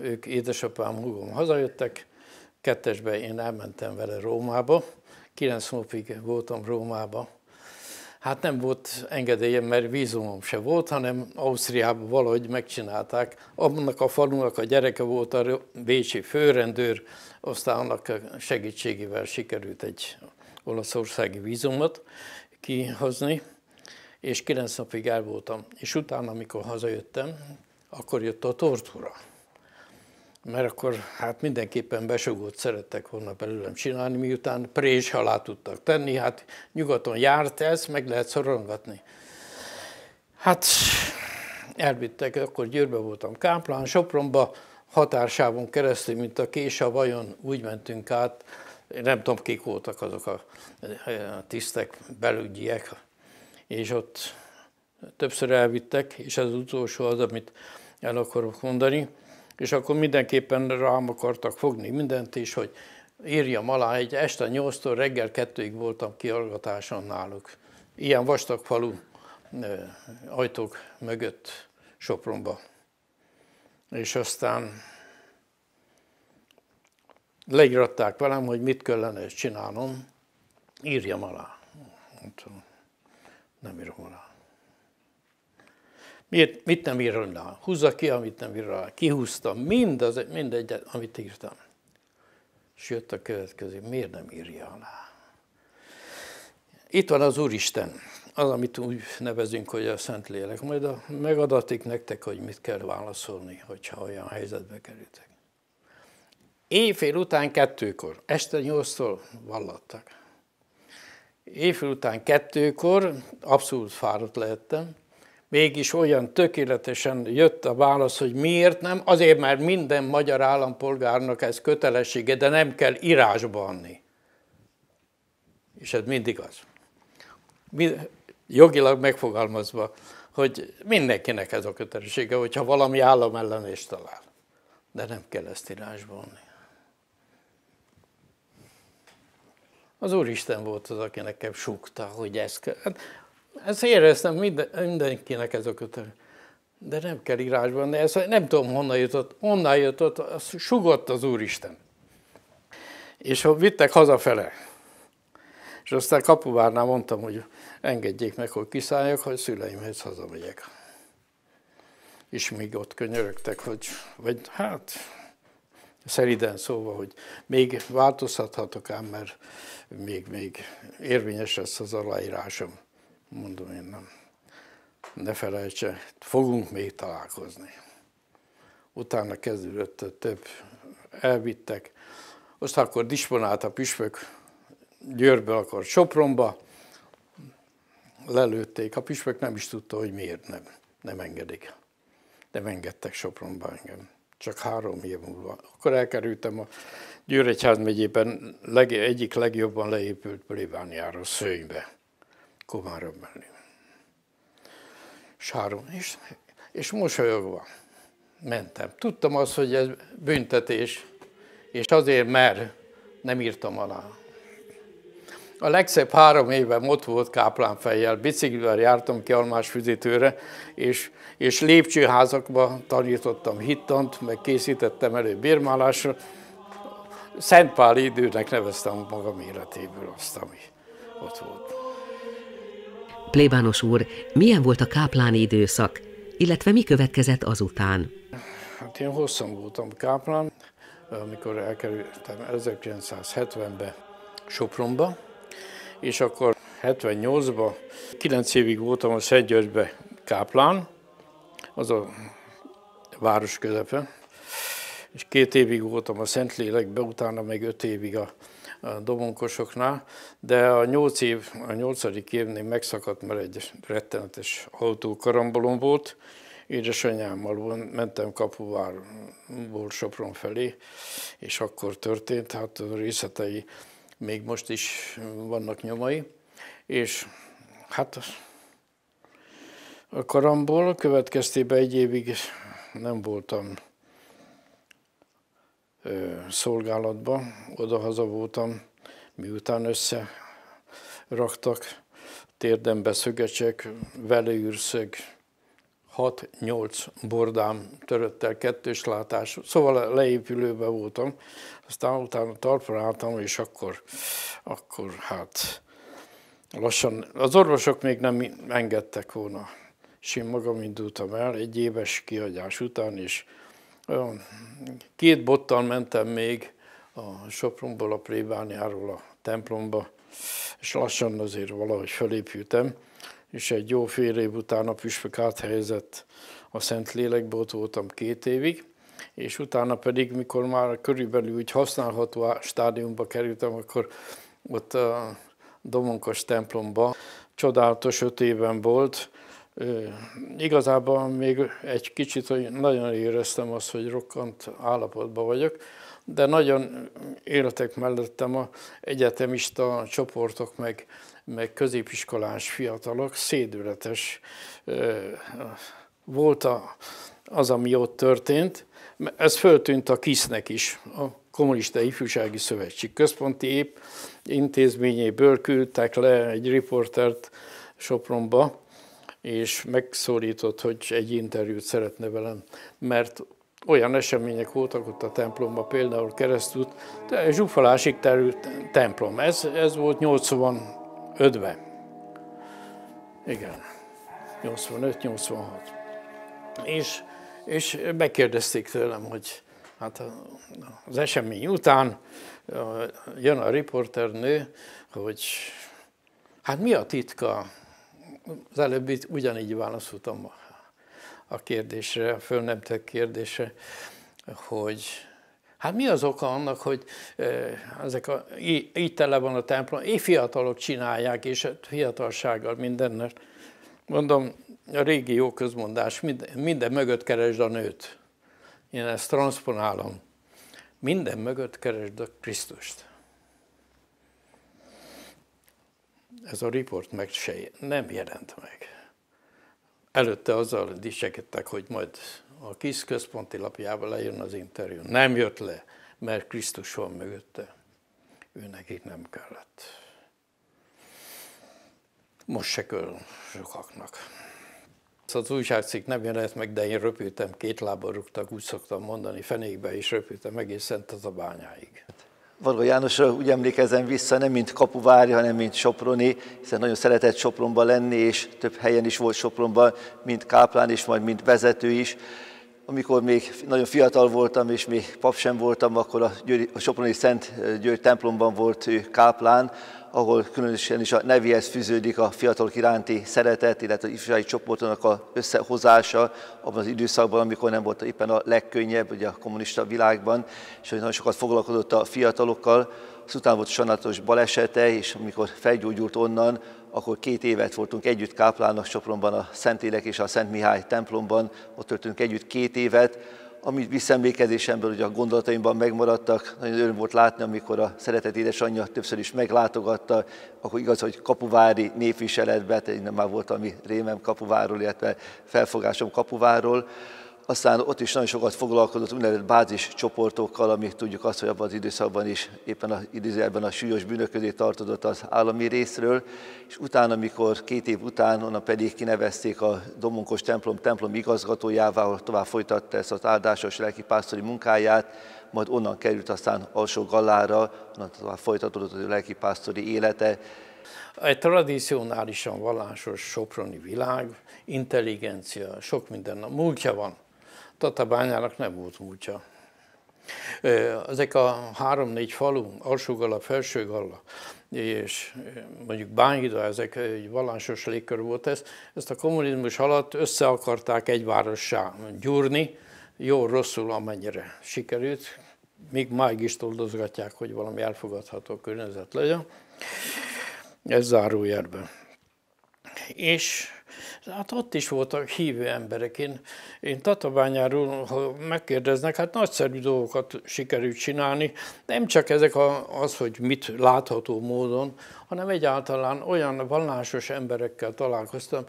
ők édesapám, húgom hazajöttek, kettesbe én elmentem vele Rómába, kilenc hónapig voltam Rómába, Hát nem volt engedélyem, mert vízumom se volt, hanem Ausztriában valahogy megcsinálták. Annak a falunak a gyereke volt a bécsi főrendőr, aztán annak segítségével sikerült egy olaszországi vízumot kihozni, és kilenc napig el voltam. És utána, amikor hazajöttem, akkor jött a tortúra mert akkor hát mindenképpen besugót szerettek volna belőlem csinálni, miután prés alá tudtak tenni, hát nyugaton járt ez, meg lehet szorongatni. Hát elvittek, akkor Győrbe voltam Káplán, Sopronba, határsávon keresztül, mint a kés a vajon, úgy mentünk át, nem tudom, kik voltak azok a tisztek, belügyiek, és ott többször elvittek, és ez az utolsó az, amit el akarok mondani, és akkor mindenképpen rám akartak fogni mindent is, hogy írjam alá, egy este 8-tól reggel 2-ig voltam kiallgatáson náluk. Ilyen vastag falu ajtók mögött Sopronba. És aztán leíratták velem, hogy mit kellene csinálnom, írjam alá. Nem írom alá. Miért, mit nem ír rá? Húzza ki, amit nem ír rá. Kihúztam mindaz, mindegyet, amit írtam. Jött a következő, miért nem írja alá? Itt van az Úristen, az, amit úgy nevezünk, hogy a Szentlélek. Majd a, megadatik nektek, hogy mit kell válaszolni, hogyha olyan helyzetbe kerültek. Éjfél után kettőkor, este nyolctól vallattak. Éjfél után kettőkor abszolút fáradt lehettem, mégis olyan tökéletesen jött a válasz, hogy miért nem, azért mert minden magyar állampolgárnak ez kötelessége, de nem kell írásba adni. És ez mindig az. Jogilag megfogalmazva, hogy mindenkinek ez a kötelessége, hogyha valami állam ellen is talál. De nem kell ezt írásba adni. Az Úristen volt az, aki nekem súgta, hogy ez kell. Hát ezt éreztem minden, mindenkinek ez a kötelő. De nem kell írásban, de ez nem tudom honnan jutott, honnan jutott, az sugott az Úristen. És vittek hazafele. És aztán kapuvárnál mondtam, hogy engedjék meg, hogy kiszálljak, hogy szüleimhez hazamegyek. És még ott könyörögtek, hogy, vagy hát szeriden szóval, hogy még változhathatok ám, mert még, még érvényes lesz az aláírásom. Mondom én nem. Ne felejtse, fogunk még találkozni. Utána kezdődött több, elvittek. Azt akkor disponált a püspök Győrbe, akkor Sopronba, lelőtték. A püspök nem is tudta, hogy miért nem, nem engedik. Nem engedtek Sopronba engem. Csak három év múlva. Akkor elkerültem a Győr megyében leg, egyik legjobban leépült plébániáról Szőnybe. Komárom mellé. Sáron, és, és mosolyogva mentem. Tudtam azt, hogy ez büntetés, és azért, mert nem írtam alá. A legszebb három évem ott volt káplánfejjel, biciklivel jártam ki Almás füzítőre, és, és lépcsőházakba tanítottam hittant, meg készítettem elő bérmálásra. Szentpáli időnek neveztem magam életéből azt, ami ott volt. Plébános úr, milyen volt a kápláni időszak, illetve mi következett azután? Hát én hosszan voltam káplán, amikor elkerültem 1970-ben Sopronba, és akkor 78-ban 9 évig voltam a Szentgyörgybe káplán, az a város közepe, és két évig voltam a Szentlélekbe, utána meg öt évig a a domonkosoknál, de a nyolc év, a nyolcadik évnél megszakadt, mert egy rettenetes autókarambolom volt. Édesanyámmal mentem Kapuvárból Sopron felé, és akkor történt, hát a részletei még most is vannak nyomai, és hát a karamból következtében egy évig nem voltam szolgálatba, oda-haza voltam, miután össze raktak térdembe szögecsek, veleűrszög, 6-8 bordám törött el, kettős látás, szóval leépülőbe voltam, aztán utána talpra álltam, és akkor, akkor hát lassan, az orvosok még nem engedtek volna, és én magam indultam el egy éves kihagyás után, és két bottal mentem még a Sopronból, a plébániáról a templomba, és lassan azért valahogy fölépültem, és egy jó fél év után a püspök áthelyezett a Szent Lélekbe, ott voltam két évig, és utána pedig, mikor már körülbelül úgy használható stádiumba kerültem, akkor ott a Domonkos templomba. Csodálatos öt éven volt, Igazából még egy kicsit, hogy nagyon éreztem azt, hogy rokkant állapotban vagyok, de nagyon életek mellettem a egyetemista csoportok, meg, meg középiskolás fiatalok, szédületes volt az, ami ott történt. Ez föltűnt a KISZ-nek is, a Kommunista Ifjúsági Szövetség központi épp intézményéből küldtek le egy riportert Sopronba, és megszólított, hogy egy interjút szeretne velem, mert olyan események voltak ott a templomban, például keresztút, de zsúfolásig terült templom. Ez, ez volt 85-ben. Igen, 85-86. És, és megkérdezték tőlem, hogy hát az esemény után jön a riporternő, hogy hát mi a titka az előbb ugyanígy válaszoltam a kérdésre, a föl nem tett kérdésre, hogy hát mi az oka annak, hogy ezek a, így tele van a templom, így fiatalok csinálják, és fiatalsággal mindennel. Mondom, a régi jó közmondás, minden, minden mögött keresd a nőt. Én ezt transponálom. Minden mögött keresd a Krisztust. ez a riport meg se, nem jelent meg. Előtte azzal dicsekedtek, hogy majd a KISZ központi lapjában lejön az interjú. Nem jött le, mert Krisztus van mögötte. Ő nekik nem kellett. Most se kell sokaknak. Az újságcikk nem jelent meg, de én röpültem, két lábbal rúgtak, úgy szoktam mondani, fenékbe is röpültem egészen a bányáig. Varga Jánosra úgy emlékezem vissza, nem mint kapuvári, hanem mint Soproni, hiszen nagyon szeretett Sopronban lenni, és több helyen is volt Sopronban, mint káplán, és majd mint vezető is. Amikor még nagyon fiatal voltam, és még pap sem voltam, akkor a, Győri, a Soproni Szent György templomban volt ő káplán, ahol különösen is a nevéhez fűződik a fiatalok iránti szeretet, illetve az ifjúsági csoportonak a összehozása abban az időszakban, amikor nem volt éppen a legkönnyebb ugye a kommunista világban, és hogy nagyon sokat foglalkozott a fiatalokkal. Azután volt sajnálatos balesete, és amikor felgyógyult onnan, akkor két évet voltunk együtt Káplának Sopronban, a Szentélek és a Szent Mihály templomban, ott töltünk együtt két évet, amit visszaemlékezésemből, hogy a gondolataimban megmaradtak, nagyon öröm volt látni, amikor a szeretet édesanyja többször is meglátogatta, akkor igaz, hogy kapuvári névviseletben, én nem már volt ami rémem kapuváról, illetve felfogásom kapuváról, aztán ott is nagyon sokat foglalkozott úgynevezett bázis csoportokkal, ami tudjuk azt, hogy abban az időszakban is éppen a időzőjelben a súlyos bűnök közé tartozott az állami részről, és utána, amikor két év után, onnan pedig kinevezték a Domonkos templom templom igazgatójává, ahol tovább folytatta ezt az áldásos lelkipásztori munkáját, majd onnan került aztán alsó gallára, onnan tovább folytatódott a lelkipásztori élete, egy tradicionálisan vallásos soproni világ, intelligencia, sok minden, a múltja van. Tatabányának nem volt múltja. Ezek a három-négy falu, Alsógala, Felsőgala, és mondjuk Bányhida, ezek egy vallásos légkör volt ez, ezt a kommunizmus alatt össze akarták egy várossá gyúrni, jó rosszul amennyire sikerült, még máig is toldozgatják, hogy valami elfogadható környezet legyen. Ez zárójelben. És Hát ott is voltak hívő emberek. Én, én Tatabányáról, ha megkérdeznek, hát nagyszerű dolgokat sikerült csinálni. Nem csak ezek a, az, hogy mit látható módon, hanem egyáltalán olyan vallásos emberekkel találkoztam,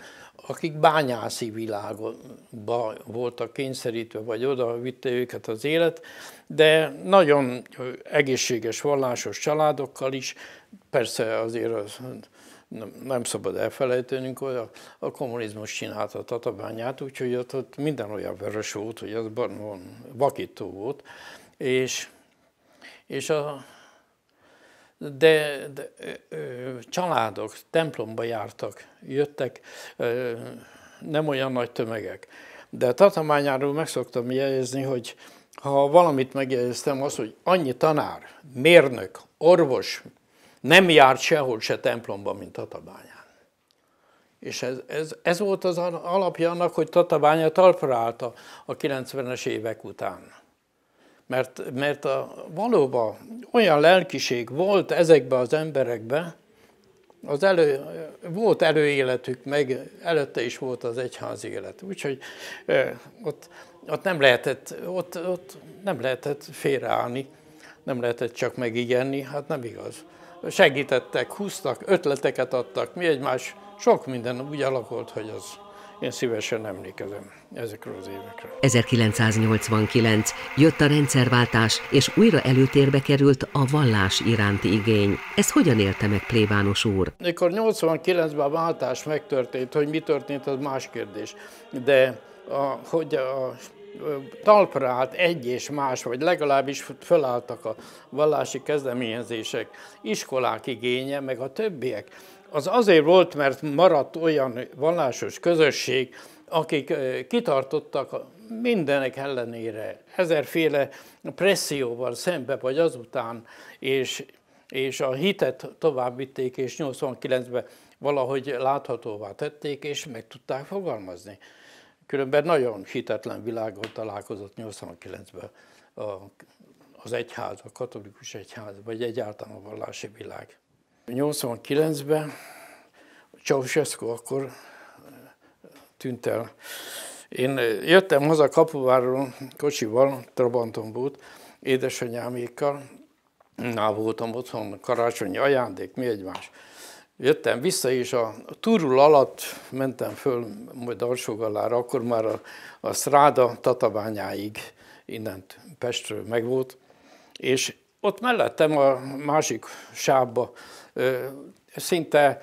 akik bányászi világba voltak kényszerítve, vagy oda vitte őket az élet, de nagyon egészséges vallásos családokkal is, persze azért az nem, szabad elfelejtenünk, hogy a, a kommunizmus csinálta a tatabányát, úgyhogy ott, ott minden olyan vörös volt, hogy az vakító volt, és, és a, de, de ö, családok templomba jártak, jöttek, ö, nem olyan nagy tömegek. De a tatamányáról meg szoktam jegyezni, hogy ha valamit megjegyeztem, az, hogy annyi tanár, mérnök, orvos nem járt sehol se templomba, mint Tatabányán. És ez, ez, ez volt az alapja annak, hogy Tatabánya talpra állt a, a 90-es évek után. Mert, mert a, valóban olyan lelkiség volt ezekben az emberekben, az elő, volt előéletük, meg előtte is volt az egyházi élet. Úgyhogy ott, ott, nem lehetett, ott, ott nem lehetett félreállni, nem lehetett csak megigenni, hát nem igaz. Segítettek, húztak, ötleteket adtak, mi egymás, sok minden úgy alakult, hogy az én szívesen emlékezem ezekről az évekre. 1989 jött a rendszerváltás, és újra előtérbe került a vallás iránti igény. Ez hogyan élte meg plébános úr? Mikor 89-ben a váltás megtörtént, hogy mi történt, az más kérdés. De a, hogy a talpra állt egy és más, vagy legalábbis fölálltak a vallási kezdeményezések, iskolák igénye, meg a többiek az azért volt, mert maradt olyan vallásos közösség, akik kitartottak mindenek ellenére, ezerféle presszióval szembe vagy azután, és, és a hitet tovább vitték, és 89-ben valahogy láthatóvá tették, és meg tudták fogalmazni. Különben nagyon hitetlen világot találkozott 89-ben az egyház, a katolikus egyház, vagy egyáltalán a vallási világ. 89-ben Ceausescu akkor tűnt el. Én jöttem haza Kapuvárról kocsival, Trabanton volt, édesanyámékkal, Ná voltam otthon, karácsonyi ajándék, mi egymás. Jöttem vissza, és a turul alatt mentem föl majd Alsógalára, akkor már a, a Szráda tatabányáig, innen Pestről megvolt, és ott mellettem a másik sávba szinte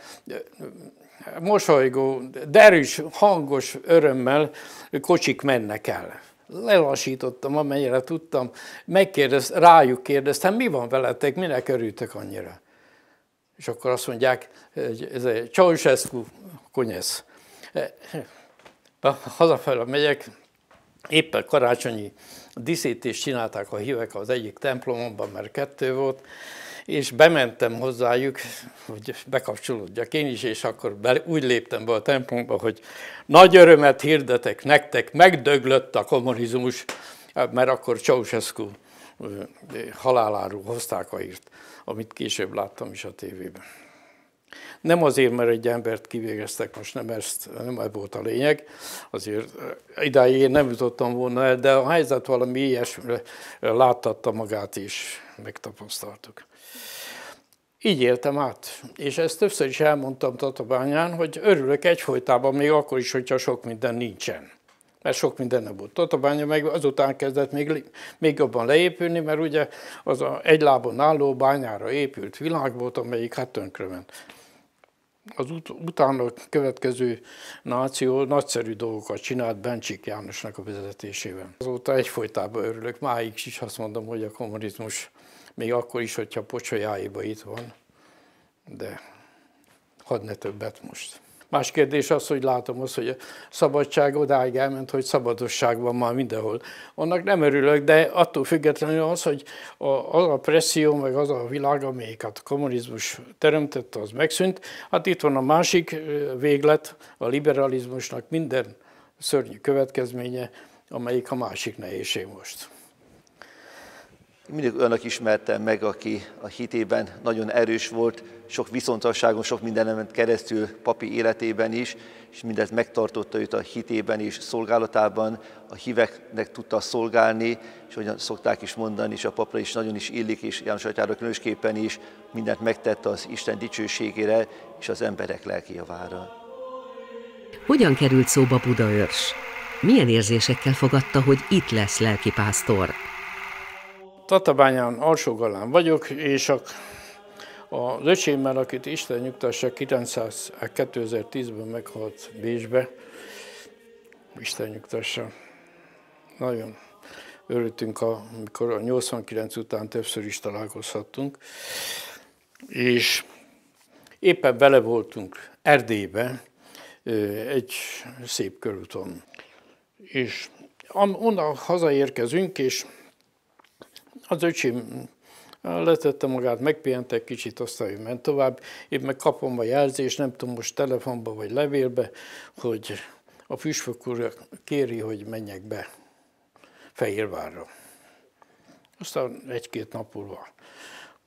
mosolygó, derűs, hangos örömmel kocsik mennek el. Lelassítottam, amennyire tudtam, megkérdez, rájuk kérdeztem, mi van veletek, minek örültek annyira? És akkor azt mondják, ez egy Ceausescu konyesz. Hazafele megyek, éppen karácsonyi díszítést csinálták a hívek az egyik templomomban, mert kettő volt, és bementem hozzájuk, hogy bekapcsolódjak én is, és akkor be, úgy léptem be a templomba, hogy nagy örömet hirdetek nektek, megdöglött a kommunizmus, mert akkor Ceausescu haláláról hozták a írt, amit később láttam is a tévében. Nem azért, mert egy embert kivégeztek, most nem, ezt, nem ez volt a lényeg, azért idáig én nem jutottam volna el, de a helyzet valami ilyesmire láttatta magát is, megtapasztaltuk. Így éltem át, és ezt többször is elmondtam Tatabányán, hogy örülök egyfolytában, még akkor is, hogyha sok minden nincsen. Mert sok minden nem volt. Tatabánya meg azután kezdett még, még jobban leépülni, mert ugye az a egy lábon álló bányára épült világ volt, amelyik hát tönkrement. Az ut- utána következő náció nagyszerű dolgokat csinált Bencsik Jánosnak a vezetésével. Azóta egyfolytában örülök, máig is azt mondom, hogy a kommunizmus még akkor is, hogyha pocsolyáiba itt van, de hadd ne többet most. Más kérdés az, hogy látom azt, hogy a szabadság odáig elment, hogy szabadosság van már mindenhol. Annak nem örülök, de attól függetlenül az, hogy az a presszió, meg az a világ, amelyik a kommunizmus teremtette, az megszűnt. Hát itt van a másik véglet, a liberalizmusnak minden szörnyű következménye, amelyik a másik nehézség most mindig olyanok ismertem meg, aki a hitében nagyon erős volt, sok viszontosságon, sok mindenem keresztül papi életében is, és mindent megtartotta őt a hitében és szolgálatában, a híveknek tudta szolgálni, és hogyan szokták is mondani, és a papra is nagyon is illik, és János Atyára különösképpen is mindent megtette az Isten dicsőségére és az emberek lelki javára. Hogyan került szóba Budaörs? Milyen érzésekkel fogadta, hogy itt lesz lelkipásztor? Tatabányán, Alsógalán vagyok, és a, az öcsémmel, akit Isten nyugtassa, 900, 2010-ben meghalt Bécsbe, Isten nyugtassa. Nagyon örültünk, amikor a 89 után többször is találkozhattunk. és éppen bele voltunk Erdélybe, egy szép körúton. És onnan hazaérkezünk, és az öcsém letette magát, megpihente egy kicsit, aztán ő ment tovább. Én meg kapom a jelzést, nem tudom most telefonba vagy levélbe, hogy a püspök úr kéri, hogy menjek be Fehérvárra. Aztán egy-két nap múlva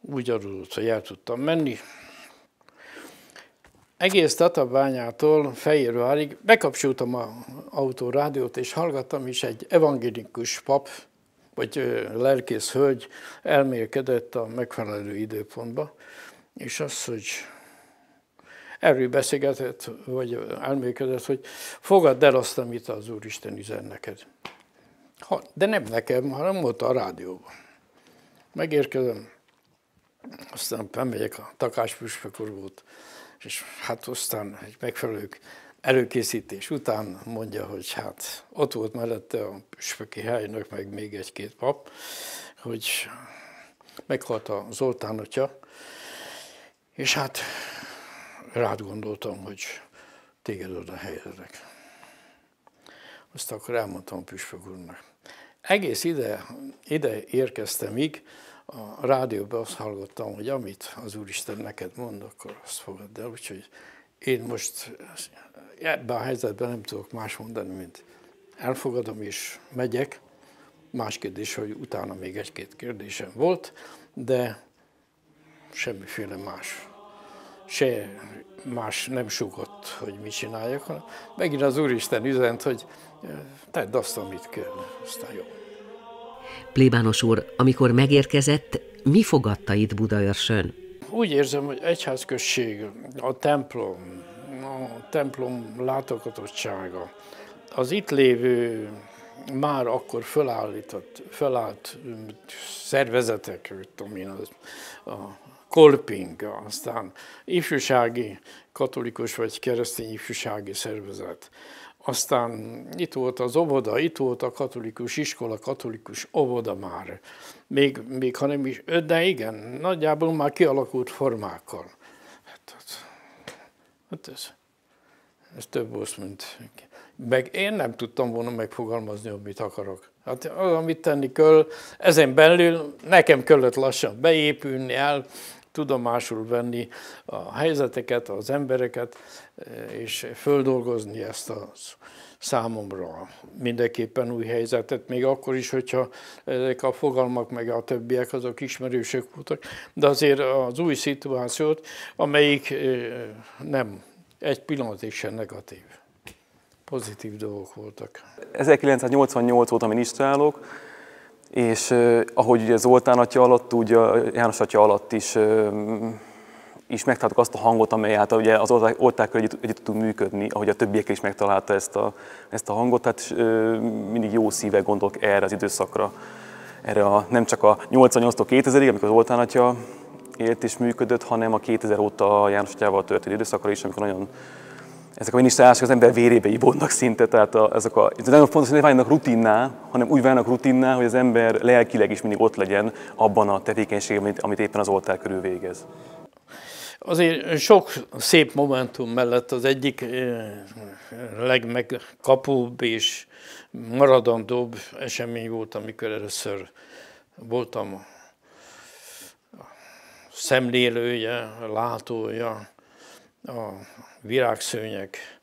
úgy adódott, hogy el tudtam menni. Egész Tatabányától Fehérvárig bekapcsoltam az autórádiót, és hallgattam is egy evangélikus pap, vagy lelkész hölgy elmélkedett a megfelelő időpontba, és az, hogy erről beszélgetett, vagy elmélkedett, hogy fogadd el azt, amit az Úristen üzen neked. Ha, de nem nekem, hanem ott a rádióban. Megérkezem, aztán bemegyek a Takás Püspök volt, és hát aztán egy megfelelő előkészítés után mondja, hogy hát ott volt mellette a püspöki helynök, meg még egy-két pap, hogy meghalt a Zoltán atya, és hát rád gondoltam, hogy téged oda helyezek. Azt akkor elmondtam a püspök úrnak. Egész ide, ide érkeztem így, a rádióban azt hallottam, hogy amit az Úristen neked mond, akkor azt fogadd el. Úgyhogy én most ebben a helyzetben nem tudok más mondani, mint elfogadom és megyek. Más kérdés, hogy utána még egy-két kérdésem volt, de semmiféle más. Se más nem sugott, hogy mit csináljak, hanem megint az Úristen üzent, hogy tedd azt, amit kell, aztán jó. Plébános úr, amikor megérkezett, mi fogadta itt Budaörsön? Úgy érzem, hogy egyházközség, a templom, a templom látogatottsága, az itt lévő már akkor fölállított, fölállt szervezetek, tudom én, az, a Kolping, aztán ifjúsági, katolikus vagy keresztény ifjúsági szervezet, aztán itt volt az óvoda, itt volt a katolikus iskola, katolikus óvoda már. Még, még ha nem is, de igen, nagyjából már kialakult formákkal. Hát, hát ez, ez több volt, mint... Meg én nem tudtam volna megfogalmazni, hogy mit akarok. Hát az, amit tenni kell, ezen belül nekem kellett lassan beépülni, el, tudomásul venni a helyzeteket, az embereket, és földolgozni ezt a számomra mindenképpen új helyzetet, még akkor is, hogyha ezek a fogalmak meg a többiek azok ismerősök voltak, de azért az új szituációt, amelyik nem egy pillanatig sem negatív. Pozitív dolgok voltak. 1988 óta minisztrálok, és ahogy ugye Zoltán atya alatt, úgy a János atya alatt is, is megtaláltuk azt a hangot, amely által ugye az oltákkal együtt, együtt tudtunk működni, ahogy a többiek is megtalálta ezt a, ezt a hangot, tehát mindig jó szíve gondolok erre az időszakra, erre a, nem csak a 88-tól 2000-ig, amikor Zoltán atya élt és működött, hanem a 2000 óta János atyával történő időszakra is, amikor nagyon ezek a minisztrálások az ember vérébe ivódnak szinte, tehát a, ezek a, ez nagyon fontos, hogy ne váljanak rutinná, hanem úgy válnak rutinná, hogy az ember lelkileg is mindig ott legyen abban a tevékenységben, amit, amit éppen az oltár körül végez. Azért sok szép momentum mellett az egyik eh, legmegkapóbb és maradandóbb esemény volt, amikor először voltam szemlélője, látója a virágszőnyek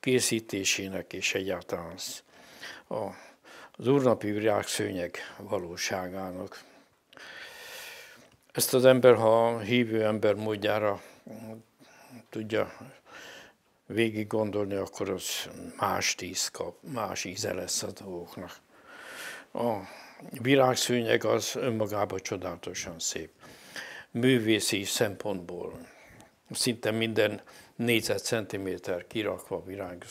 készítésének és egyáltalán az úrnapi virágszőnyek valóságának. Ezt az ember, ha hívő ember módjára tudja végig gondolni, akkor az más tíz kap, más íze lesz a dolgoknak. A virágszőnyeg az önmagában csodálatosan szép. Művészi szempontból szinte minden négyzetcentiméter kirakva virág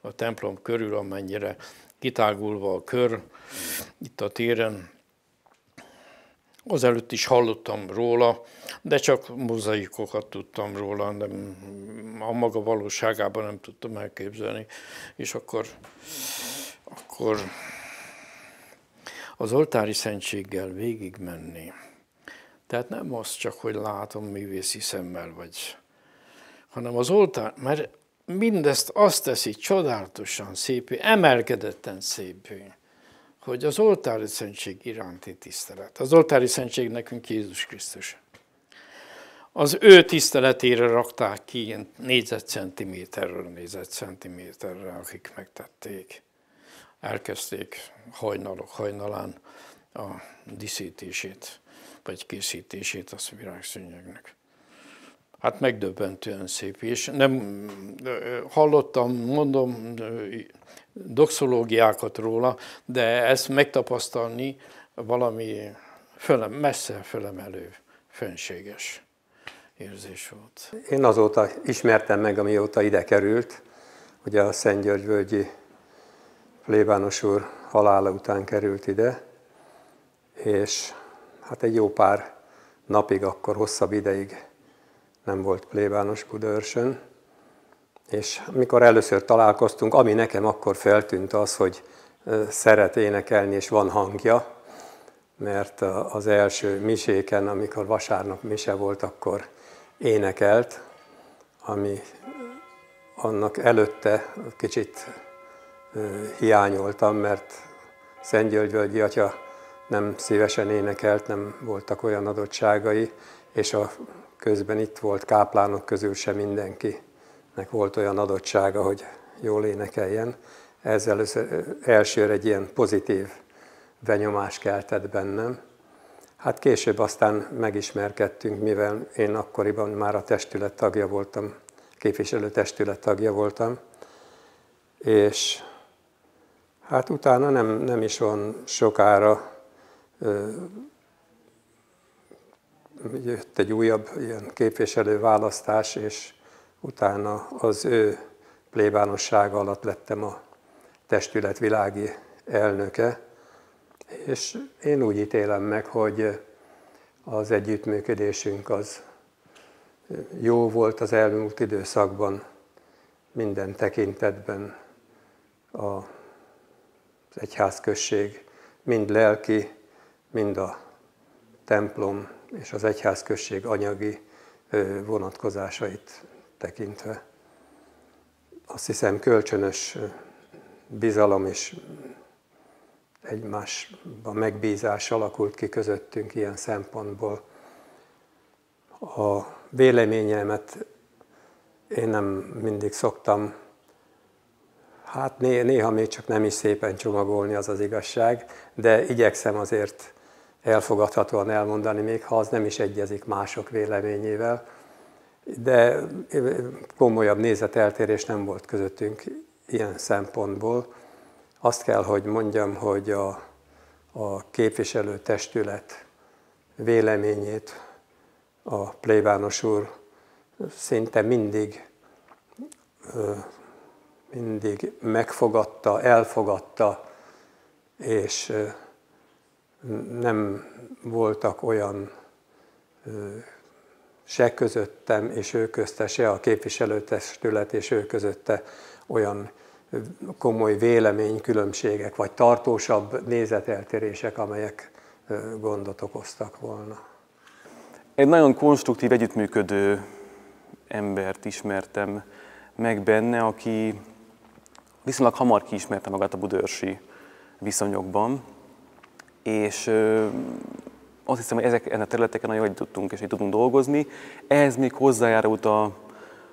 a templom körül, amennyire kitágulva a kör itt a téren. Azelőtt is hallottam róla, de csak mozaikokat tudtam róla, de a maga valóságában nem tudtam elképzelni. És akkor, akkor az oltári szentséggel végigmenni, Tehát nem az csak, hogy látom művészi szemmel, vagy, hanem az oltár, mert mindezt azt teszi csodálatosan szépé, emelkedetten szépé, hogy az oltári szentség iránti tisztelet. Az oltári szentség nekünk Jézus Krisztus. Az ő tiszteletére rakták ki ilyen négyzetcentiméterről négyzetcentiméterre, akik megtették. Elkezdték hajnalok hajnalán a diszítését, vagy készítését a virágszőnyegnek. Hát megdöbbentően szép, és nem hallottam, mondom, doxológiákat róla, de ezt megtapasztalni valami fölem, messze fölemelő, fönséges érzés volt. Én azóta ismertem meg, amióta ide került, hogy a Szent Györgyvölgyi plébános úr halála után került ide, és hát egy jó pár napig, akkor hosszabb ideig nem volt plébános Budaörsön, és amikor először találkoztunk, ami nekem akkor feltűnt az, hogy szeret énekelni, és van hangja, mert az első miséken, amikor vasárnap mise volt, akkor énekelt, ami annak előtte kicsit hiányoltam, mert Szent György atya nem szívesen énekelt, nem voltak olyan adottságai, és a közben itt volt káplánok közül sem mindenkinek volt olyan adottsága, hogy jól énekeljen. Ezzel elsőre egy ilyen pozitív benyomás keltett bennem. Hát később aztán megismerkedtünk, mivel én akkoriban már a testület tagja voltam, képviselő testület tagja voltam, és hát utána nem, nem is van sokára jött egy újabb ilyen képviselőválasztás, és utána az ő plébánossága alatt lettem a testület világi elnöke, és én úgy ítélem meg, hogy az együttműködésünk az jó volt az elmúlt időszakban, minden tekintetben az egyházközség, mind lelki, mind a templom és az egyházközség anyagi vonatkozásait tekintve. Azt hiszem kölcsönös bizalom és egymásban megbízás alakult ki közöttünk ilyen szempontból. A véleményemet én nem mindig szoktam, hát néha még csak nem is szépen csomagolni, az az igazság, de igyekszem azért elfogadhatóan elmondani, még ha az nem is egyezik mások véleményével. De komolyabb nézeteltérés nem volt közöttünk ilyen szempontból. Azt kell, hogy mondjam, hogy a, a képviselő testület véleményét a plébános úr szinte mindig, mindig megfogadta, elfogadta, és nem voltak olyan se közöttem és ő közte, se a képviselőtestület és ő közötte olyan komoly véleménykülönbségek, vagy tartósabb nézeteltérések, amelyek gondot okoztak volna. Egy nagyon konstruktív, együttműködő embert ismertem meg benne, aki viszonylag hamar kiismerte magát a budörsi viszonyokban, és azt hiszem, hogy ezek a területeken nagyon jól tudtunk és így tudunk dolgozni. Ehhez még hozzájárult, a,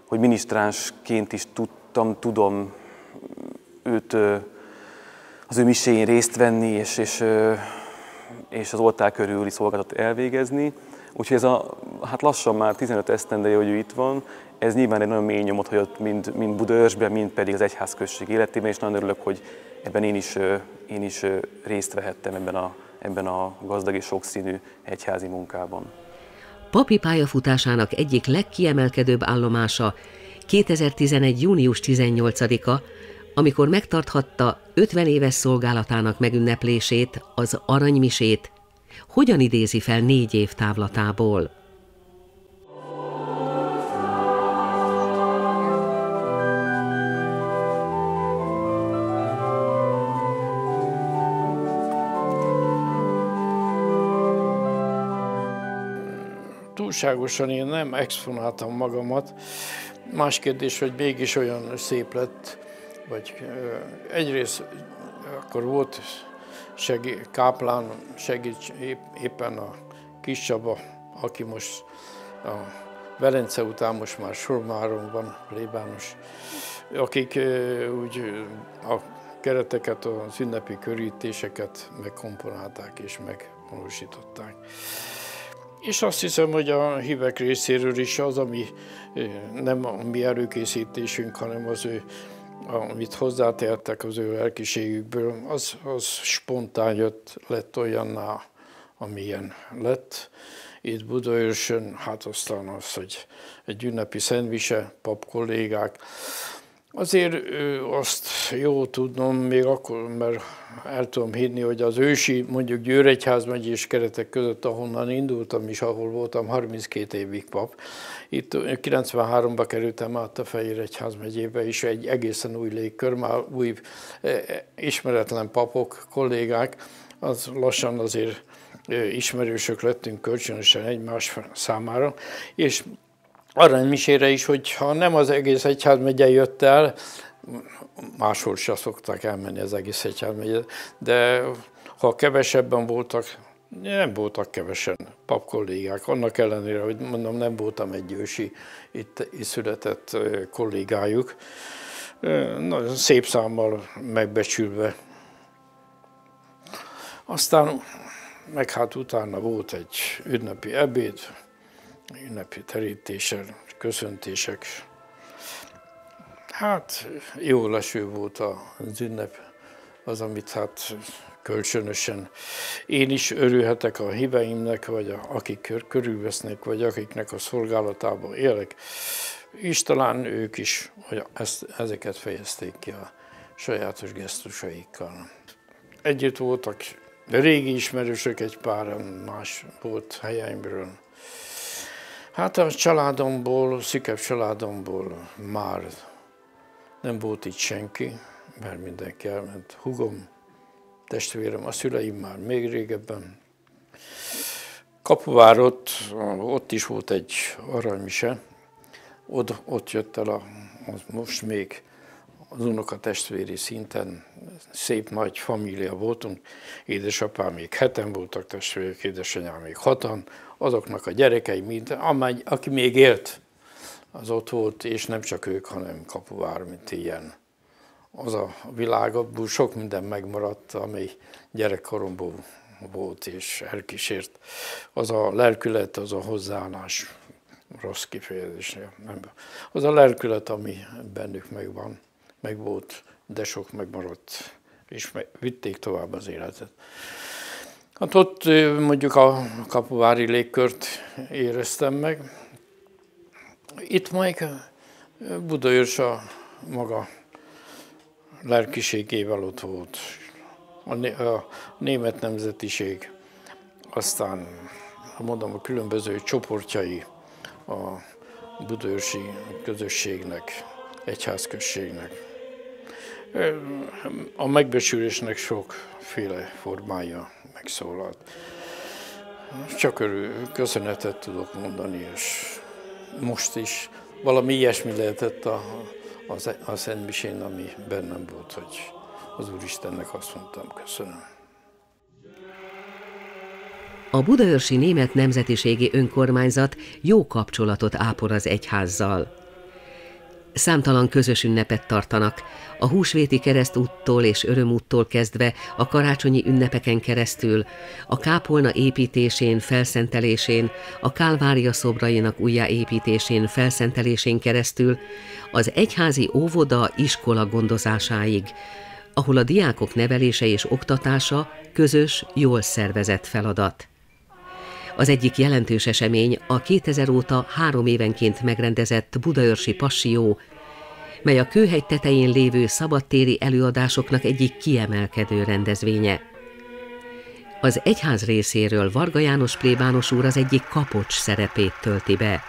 hogy minisztránsként is tudtam, tudom őt az ő miséjén részt venni, és, és, és az oltár körüli szolgálatot elvégezni. Úgyhogy ez a, hát lassan már 15 esztendeje, hogy ő itt van, ez nyilván egy nagyon mély nyomot hagyott mind, mind Budaörsben, mind pedig az egyházközség életében, és nagyon örülök, hogy ebben én is, én is részt vehettem ebben a, ebben a gazdag és sokszínű egyházi munkában. Papi pályafutásának egyik legkiemelkedőbb állomása 2011. június 18-a, amikor megtarthatta 50 éves szolgálatának megünneplését, az aranymisét, hogyan idézi fel négy év távlatából. Túlságosan én nem exponáltam magamat. Más kérdés, hogy mégis olyan szép lett, vagy egyrészt akkor volt segí, Káplán segíts épp, éppen a Kis Csaba, aki most a Velence után most már Sormáron van, plébános, akik úgy a kereteket, az ünnepi körítéseket megkomponálták és megvalósították. És azt hiszem, hogy a hívek részéről is az, ami nem a mi előkészítésünk, hanem az ő, amit hozzátehettek az ő lelkiségükből, az, az spontán jött, lett olyanná, amilyen lett. Itt Budaörsön, hát aztán az, hogy egy ünnepi szendvise, pap kollégák, Azért azt jó tudnom, még akkor, mert el tudom hinni, hogy az ősi, mondjuk Győregyház megyés keretek között, ahonnan indultam is, ahol voltam 32 évig pap, itt 93-ba kerültem át a Fehéregyház megyébe, és egy egészen új légkör, már új ismeretlen papok, kollégák, az lassan azért ismerősök lettünk kölcsönösen egymás számára, és aranymisére is, hogyha nem az egész egyházmegye jött el, máshol se szoktak elmenni az egész egyházmegye, de ha kevesebben voltak, nem voltak kevesen papkollégák, annak ellenére, hogy mondom, nem voltam egy ősi itt, itt született kollégájuk, nagyon szép számmal megbecsülve. Aztán meg hát utána volt egy ünnepi ebéd, ünnepi terítéssel, köszöntések. Hát jó leső volt az ünnep, az, amit hát kölcsönösen én is örülhetek a híveimnek, vagy a, akik körülvesznek, vagy akiknek a szolgálatában élek, és talán ők is hogy ezt, ezeket fejezték ki a sajátos gesztusaikkal. Együtt voltak régi ismerősök, egy pár más volt helyeimről, Hát a családomból, szükebb családomból már nem volt itt senki, mert mindenki elment. Hugom, testvérem, a szüleim már még régebben. Kapuvár ott, ott is volt egy aranymise, ott, ott jött el a, az most még az unoka testvéri szinten szép nagy família voltunk. Édesapám még heten voltak testvérek, édesanyám még hatan, azoknak a gyerekei, mint amely, aki még élt, az ott volt, és nem csak ők, hanem Kapuvár, mint ilyen. Az a világból sok minden megmaradt, amely gyerekkoromból volt és elkísért. Az a lelkület, az a hozzáállás, rossz kifejezés, nem. Az a lelkület, ami bennük megvan, meg volt, de sok megmaradt, és vitték tovább az életet. Hát ott mondjuk a kapuvári légkört éreztem meg. Itt majd Budaörs a maga lelkiségével ott volt. A német nemzetiség, aztán mondom a különböző csoportjai a budaörsi közösségnek, egyházközségnek. A megbecsülésnek sokféle formája megszólalt. Csak örül, köszönetet tudok mondani, és most is valami ilyesmi lehetett a, a, a Szent ami bennem volt, hogy az Úristennek azt mondtam, köszönöm. A budaörsi német nemzetiségi önkormányzat jó kapcsolatot ápol az egyházzal. Számtalan közös ünnepet tartanak, a húsvéti keresztúttól és örömúttól kezdve a karácsonyi ünnepeken keresztül, a kápolna építésén, felszentelésén, a kálvária szobrainak újjáépítésén, felszentelésén keresztül, az egyházi óvoda iskola gondozásáig, ahol a diákok nevelése és oktatása közös, jól szervezett feladat. Az egyik jelentős esemény a 2000 óta három évenként megrendezett Budaörsi Passió, mely a kőhegy tetején lévő szabadtéri előadásoknak egyik kiemelkedő rendezvénye. Az egyház részéről Varga János plébános úr az egyik kapocs szerepét tölti be.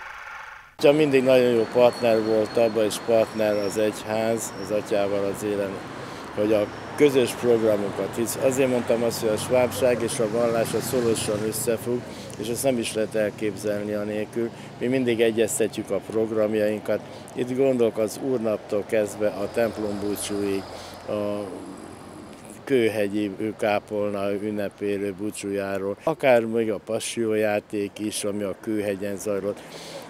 Csak mindig nagyon jó partner volt, abban is partner az egyház, az atyával az élen hogy a közös programokat, hisz azért mondtam azt, hogy a svábság és a vallás a szorosan összefügg, és ezt nem is lehet elképzelni a nélkül. Mi mindig egyeztetjük a programjainkat. Itt gondolok az úrnaptól kezdve a templom búcsúig, a kőhegyi kápolna ünnepélő búcsújáról, akár még a passió-játék is, ami a kőhegyen zajlott.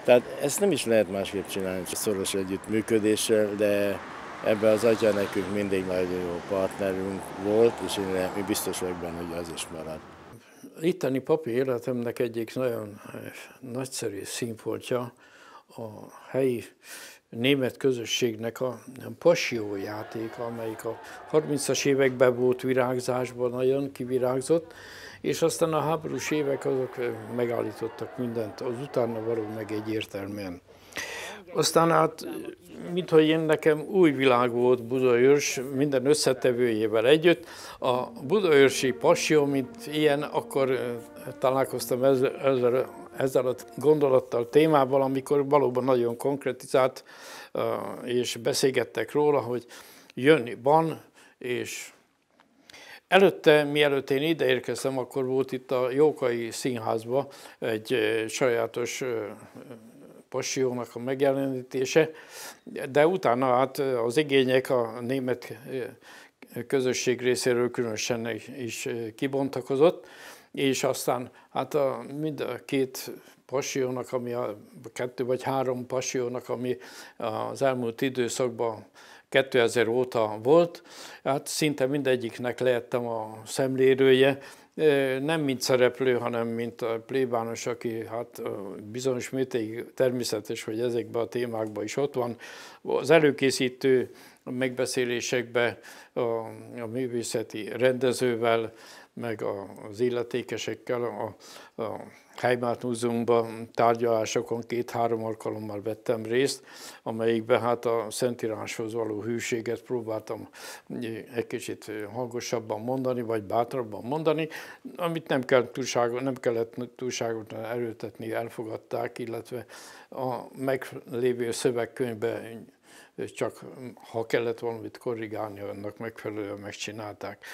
Tehát ezt nem is lehet másképp csinálni, szoros együttműködéssel, de ebben az atya nekünk mindig nagyon jó partnerünk volt, és én mi biztos vagyok benne, hogy az is marad. Itteni papi életemnek egyik nagyon nagyszerű színfoltja a helyi német közösségnek a passió játék, amelyik a 30-as években volt virágzásban, nagyon kivirágzott, és aztán a háborús évek azok megállítottak mindent, az utána való meg egyértelműen. Aztán hát, mintha én nekem új világ volt Budaörs, minden összetevőjével együtt. A budaörsi passió, mint ilyen, akkor találkoztam ezzel, ezzel, a gondolattal, témával, amikor valóban nagyon konkretizált, és beszélgettek róla, hogy jönni van, és Előtte, mielőtt én ide érkeztem, akkor volt itt a Jókai Színházban egy sajátos passiónak a megjelenítése, de utána hát az igények a német közösség részéről különösen is kibontakozott, és aztán hát a, mind a két passiónak, ami a kettő vagy három passiónak, ami az elmúlt időszakban 2000 óta volt, hát szinte mindegyiknek lehettem a szemlélője, nem mint szereplő, hanem mint a plébános, aki hát bizonyos mértékig természetes, hogy ezekben a témákban is ott van. Az előkészítő megbeszélésekben a, a művészeti rendezővel, meg az illetékesekkel a, a Heimat Múzeumban tárgyalásokon két-három alkalommal vettem részt, amelyikben hát a Szentíráshoz való hűséget próbáltam egy kicsit hangosabban mondani, vagy bátrabban mondani, amit nem, kell túlságot, nem kellett túlságosan erőtetni, elfogadták, illetve a meglévő szövegkönyvben csak ha kellett valamit korrigálni, annak megfelelően megcsinálták.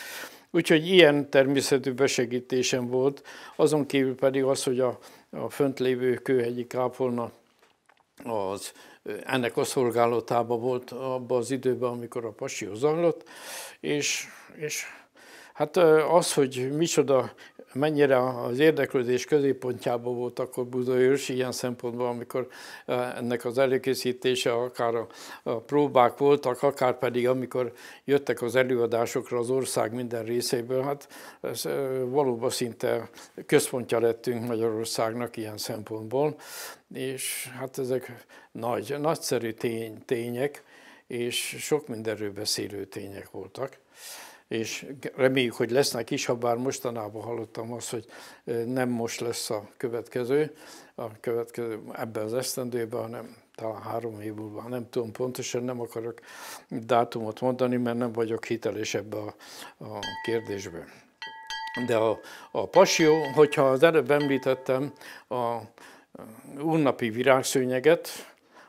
Úgyhogy ilyen természetű besegítésem volt, azon kívül pedig az, hogy a, a fönt lévő kőhegyi kápolna az ennek a szolgálatában volt abban az időben, amikor a passió zajlott, és, és hát az, hogy micsoda mennyire az érdeklődés középpontjában volt akkor Budaörs ilyen szempontból, amikor ennek az előkészítése akár a, próbák voltak, akár pedig amikor jöttek az előadásokra az ország minden részéből, hát ez valóban szinte központja lettünk Magyarországnak ilyen szempontból, és hát ezek nagy, nagyszerű tény, tények, és sok mindenről beszélő tények voltak és reméljük, hogy lesznek is, ha bár mostanában hallottam azt, hogy nem most lesz a következő, a következő ebben az esztendőben, hanem talán három év múlva, nem tudom pontosan, nem akarok dátumot mondani, mert nem vagyok hiteles ebbe a, a kérdésbe. De a, a passió, hogyha az előbb említettem a úrnapi virágszőnyeget,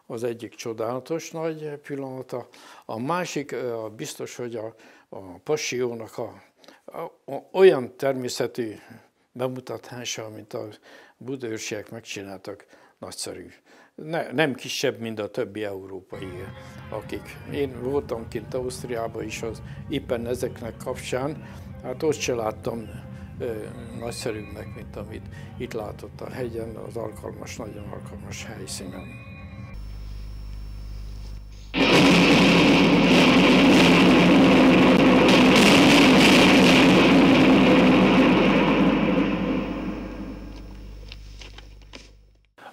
az egyik csodálatos nagy pillanata. A másik, a biztos, hogy a, a passiónak a, a, a, olyan természetű bemutatása, mint a budaörsiek megcsináltak, nagyszerű. Ne, nem kisebb, mint a többi európai, akik. Én voltam kint Ausztriában is, az éppen ezeknek kapcsán, hát ott se láttam ö, nagyszerűbbnek, mint amit itt látott a hegyen, az alkalmas, nagyon alkalmas helyszínen.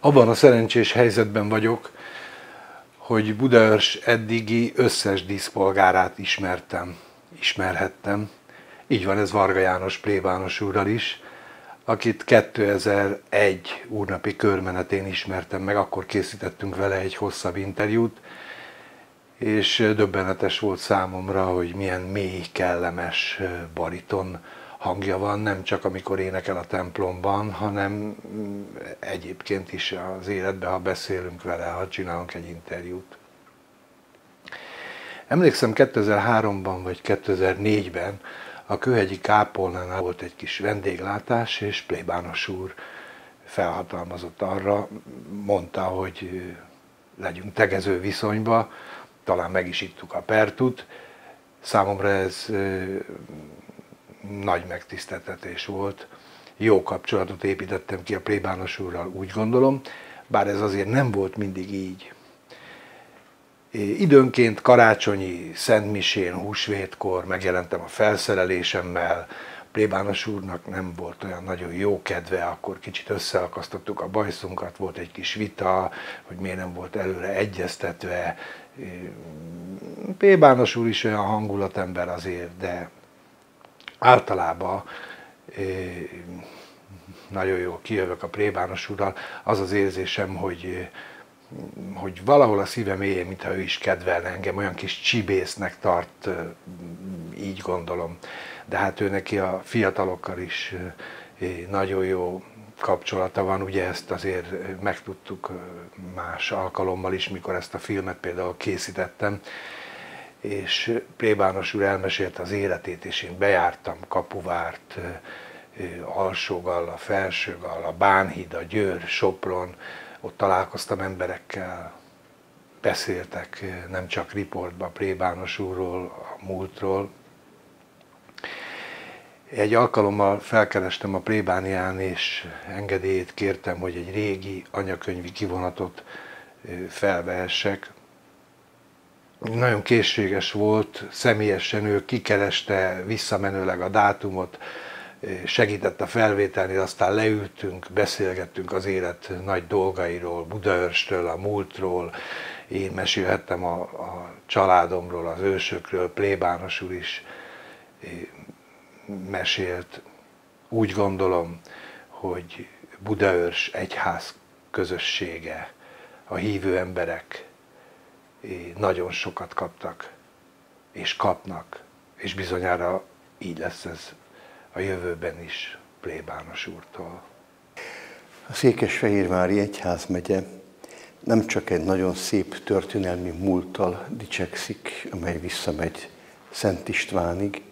Abban a szerencsés helyzetben vagyok, hogy Budaörs eddigi összes díszpolgárát ismertem, ismerhettem. Így van ez Varga János plébános úrral is, akit 2001 úrnapi körmenetén ismertem meg, akkor készítettünk vele egy hosszabb interjút, és döbbenetes volt számomra, hogy milyen mély, kellemes bariton hangja van, nem csak amikor énekel a templomban, hanem egyébként is az életben, ha beszélünk vele, ha csinálunk egy interjút. Emlékszem 2003-ban vagy 2004-ben a Kőhegyi Kápolnánál volt egy kis vendéglátás, és plébános úr felhatalmazott arra, mondta, hogy legyünk tegező viszonyba, talán meg is ittuk a pertut. Számomra ez nagy megtiszteltetés volt. Jó kapcsolatot építettem ki a plébános úrral, úgy gondolom, bár ez azért nem volt mindig így. Időnként karácsonyi szentmisén, húsvétkor megjelentem a felszerelésemmel, plébános úrnak nem volt olyan nagyon jó kedve, akkor kicsit összeakasztottuk a bajszunkat, volt egy kis vita, hogy miért nem volt előre egyeztetve. Plébános úr is olyan hangulatember azért, de általában nagyon jól kijövök a plébános úrral. Az az érzésem, hogy hogy valahol a szívem éjjel, mintha ő is kedvelne engem, olyan kis csibésznek tart, így gondolom. De hát ő neki a fiatalokkal is nagyon jó kapcsolata van, ugye ezt azért megtudtuk más alkalommal is, mikor ezt a filmet például készítettem, és Plébános úr elmesélte az életét, és én bejártam Kapuvárt, Alsógalla, Felsőgalla, Bánhíd, a Győr, Sopron, ott találkoztam emberekkel, beszéltek nem csak riportba Plébános úrról, a múltról. Egy alkalommal felkerestem a plébánián, és engedélyét kértem, hogy egy régi anyakönyvi kivonatot felvehessek. Nagyon készséges volt, személyesen ő kikereste visszamenőleg a dátumot, segített a felvételni, aztán leültünk, beszélgettünk az élet nagy dolgairól, Budaörstről, a múltról, én mesélhettem a, a családomról, az ősökről, plébános úr is mesélt. Úgy gondolom, hogy Budaörs egyház közössége, a hívő emberek nagyon sokat kaptak, és kapnak, és bizonyára így lesz ez a jövőben is plébános úrtól. A Székesfehérvári Egyházmegye nem csak egy nagyon szép történelmi múlttal dicsekszik, amely visszamegy Szent Istvánig,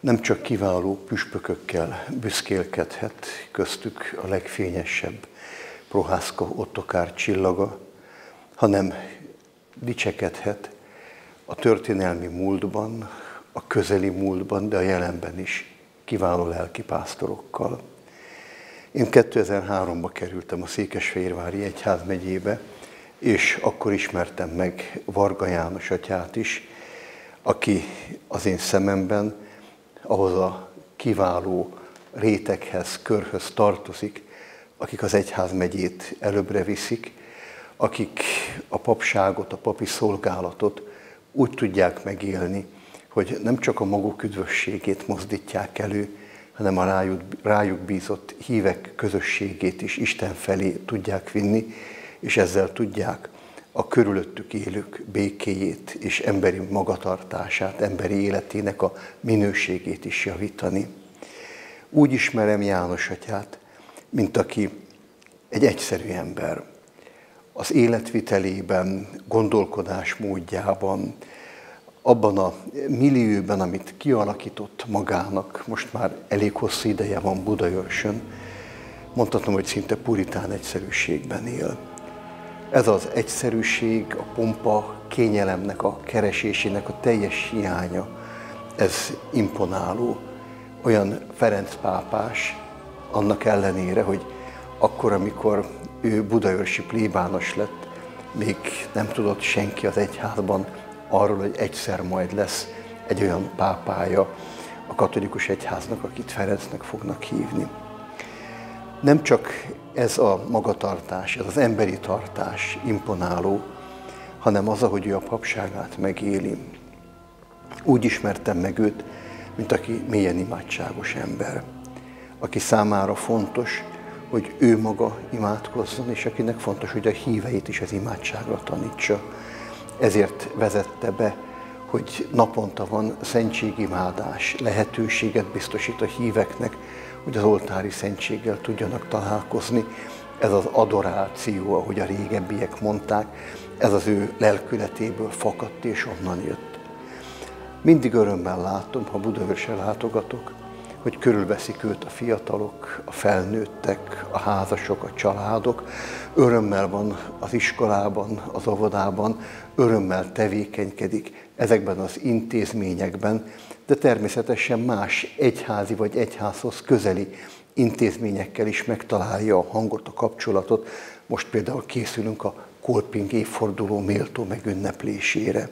nem csak kiváló püspökökkel büszkélkedhet, köztük a legfényesebb Prohászka Ottokár csillaga, hanem dicsekedhet a történelmi múltban, a közeli múltban, de a jelenben is kiváló lelkipásztorokkal. Én 2003-ban kerültem a Székesfehérvári Egyházmegyébe, és akkor ismertem meg Varga János atyát is, aki az én szememben ahhoz a kiváló réteghez, körhöz tartozik, akik az egyházmegyét előbbre viszik, akik a papságot, a papi szolgálatot úgy tudják megélni, hogy nem csak a maguk üdvösségét mozdítják elő, hanem a rájuk, rájuk bízott hívek közösségét is Isten felé tudják vinni, és ezzel tudják a körülöttük élők békéjét és emberi magatartását, emberi életének a minőségét is javítani. Úgy ismerem János atyát, mint aki egy egyszerű ember. Az életvitelében, gondolkodásmódjában, abban a millióben, amit kialakított magának, most már elég hosszú ideje van Budaörsön, mondhatom, hogy szinte puritán egyszerűségben él. Ez az egyszerűség, a pompa, kényelemnek a keresésének a teljes hiánya, ez imponáló. Olyan Ferenc pápás, annak ellenére, hogy akkor, amikor ő budaörsi plébános lett, még nem tudott senki az egyházban arról, hogy egyszer majd lesz egy olyan pápája a katolikus egyháznak, akit Ferencnek fognak hívni. Nem csak ez a magatartás, ez az emberi tartás imponáló, hanem az, ahogy ő a papságát megéli. Úgy ismertem meg őt, mint aki mélyen imádságos ember, aki számára fontos, hogy ő maga imádkozzon, és akinek fontos, hogy a híveit is az imádságra tanítsa ezért vezette be, hogy naponta van szentségimádás, lehetőséget biztosít a híveknek, hogy az oltári szentséggel tudjanak találkozni. Ez az adoráció, ahogy a régebbiek mondták, ez az ő lelkületéből fakadt és onnan jött. Mindig örömmel látom, ha Budaörsre látogatok, hogy körülveszik őt a fiatalok, a felnőttek, a házasok, a családok. Örömmel van az iskolában, az óvodában, örömmel tevékenykedik ezekben az intézményekben, de természetesen más egyházi vagy egyházhoz közeli intézményekkel is megtalálja a hangot, a kapcsolatot. Most például készülünk a Kolping évforduló méltó megünneplésére.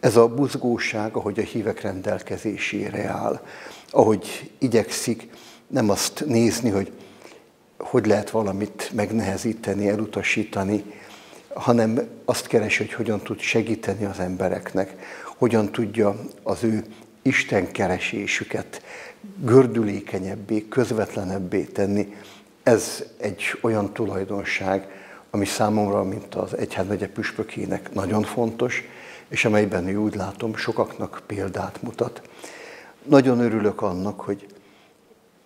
Ez a buzgóság, ahogy a hívek rendelkezésére áll, ahogy igyekszik nem azt nézni, hogy hogy lehet valamit megnehezíteni, elutasítani, hanem azt keresi, hogy hogyan tud segíteni az embereknek, hogyan tudja az ő Isten keresésüket gördülékenyebbé, közvetlenebbé tenni. Ez egy olyan tulajdonság, ami számomra, mint az egyházmegye püspökének nagyon fontos, és amelyben úgy látom, sokaknak példát mutat. Nagyon örülök annak, hogy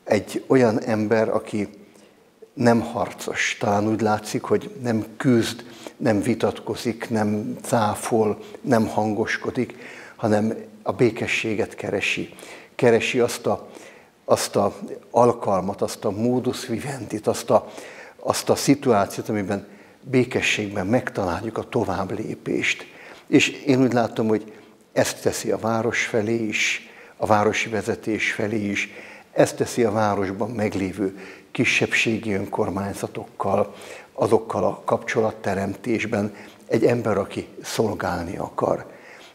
egy olyan ember, aki nem harcos, talán úgy látszik, hogy nem küzd, nem vitatkozik, nem cáfol, nem hangoskodik, hanem a békességet keresi. Keresi azt a, azt a alkalmat, azt a modus vivendit, azt a, azt a szituációt, amiben békességben megtaláljuk a tovább lépést. És én úgy látom, hogy ezt teszi a város felé is, a városi vezetés felé is, ezt teszi a városban meglévő kisebbségi önkormányzatokkal, azokkal a kapcsolatteremtésben egy ember, aki szolgálni akar.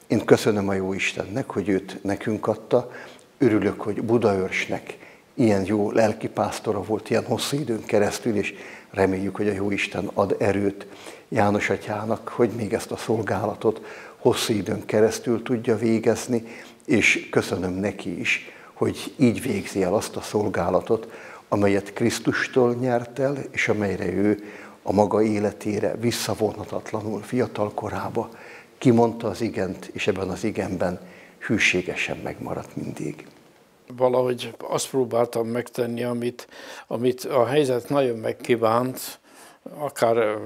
Én köszönöm a jó Istennek, hogy őt nekünk adta, örülök, hogy Budaörsnek ilyen jó lelkipásztora volt ilyen hosszú időn keresztül, és reméljük, hogy a jó Isten ad erőt János atyának, hogy még ezt a szolgálatot hosszú időn keresztül tudja végezni, és köszönöm neki is, hogy így végzi el azt a szolgálatot, amelyet Krisztustól nyert el, és amelyre ő a maga életére visszavonhatatlanul fiatal korába kimondta az igent, és ebben az igenben hűségesen megmaradt mindig. Valahogy azt próbáltam megtenni, amit, amit a helyzet nagyon megkívánt, akár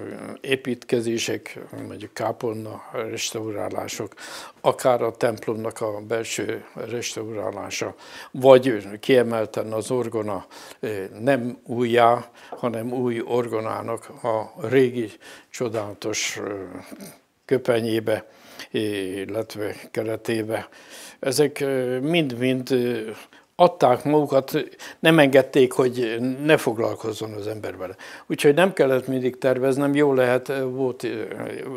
építkezések, mondjuk kápolna restaurálások, akár a templomnak a belső restaurálása, vagy kiemelten az orgona nem újjá, hanem új orgonának a régi csodálatos köpenyébe, illetve keretébe. Ezek mind-mind adták magukat, nem engedték, hogy ne foglalkozzon az ember vele. Úgyhogy nem kellett mindig terveznem, jó lehet, volt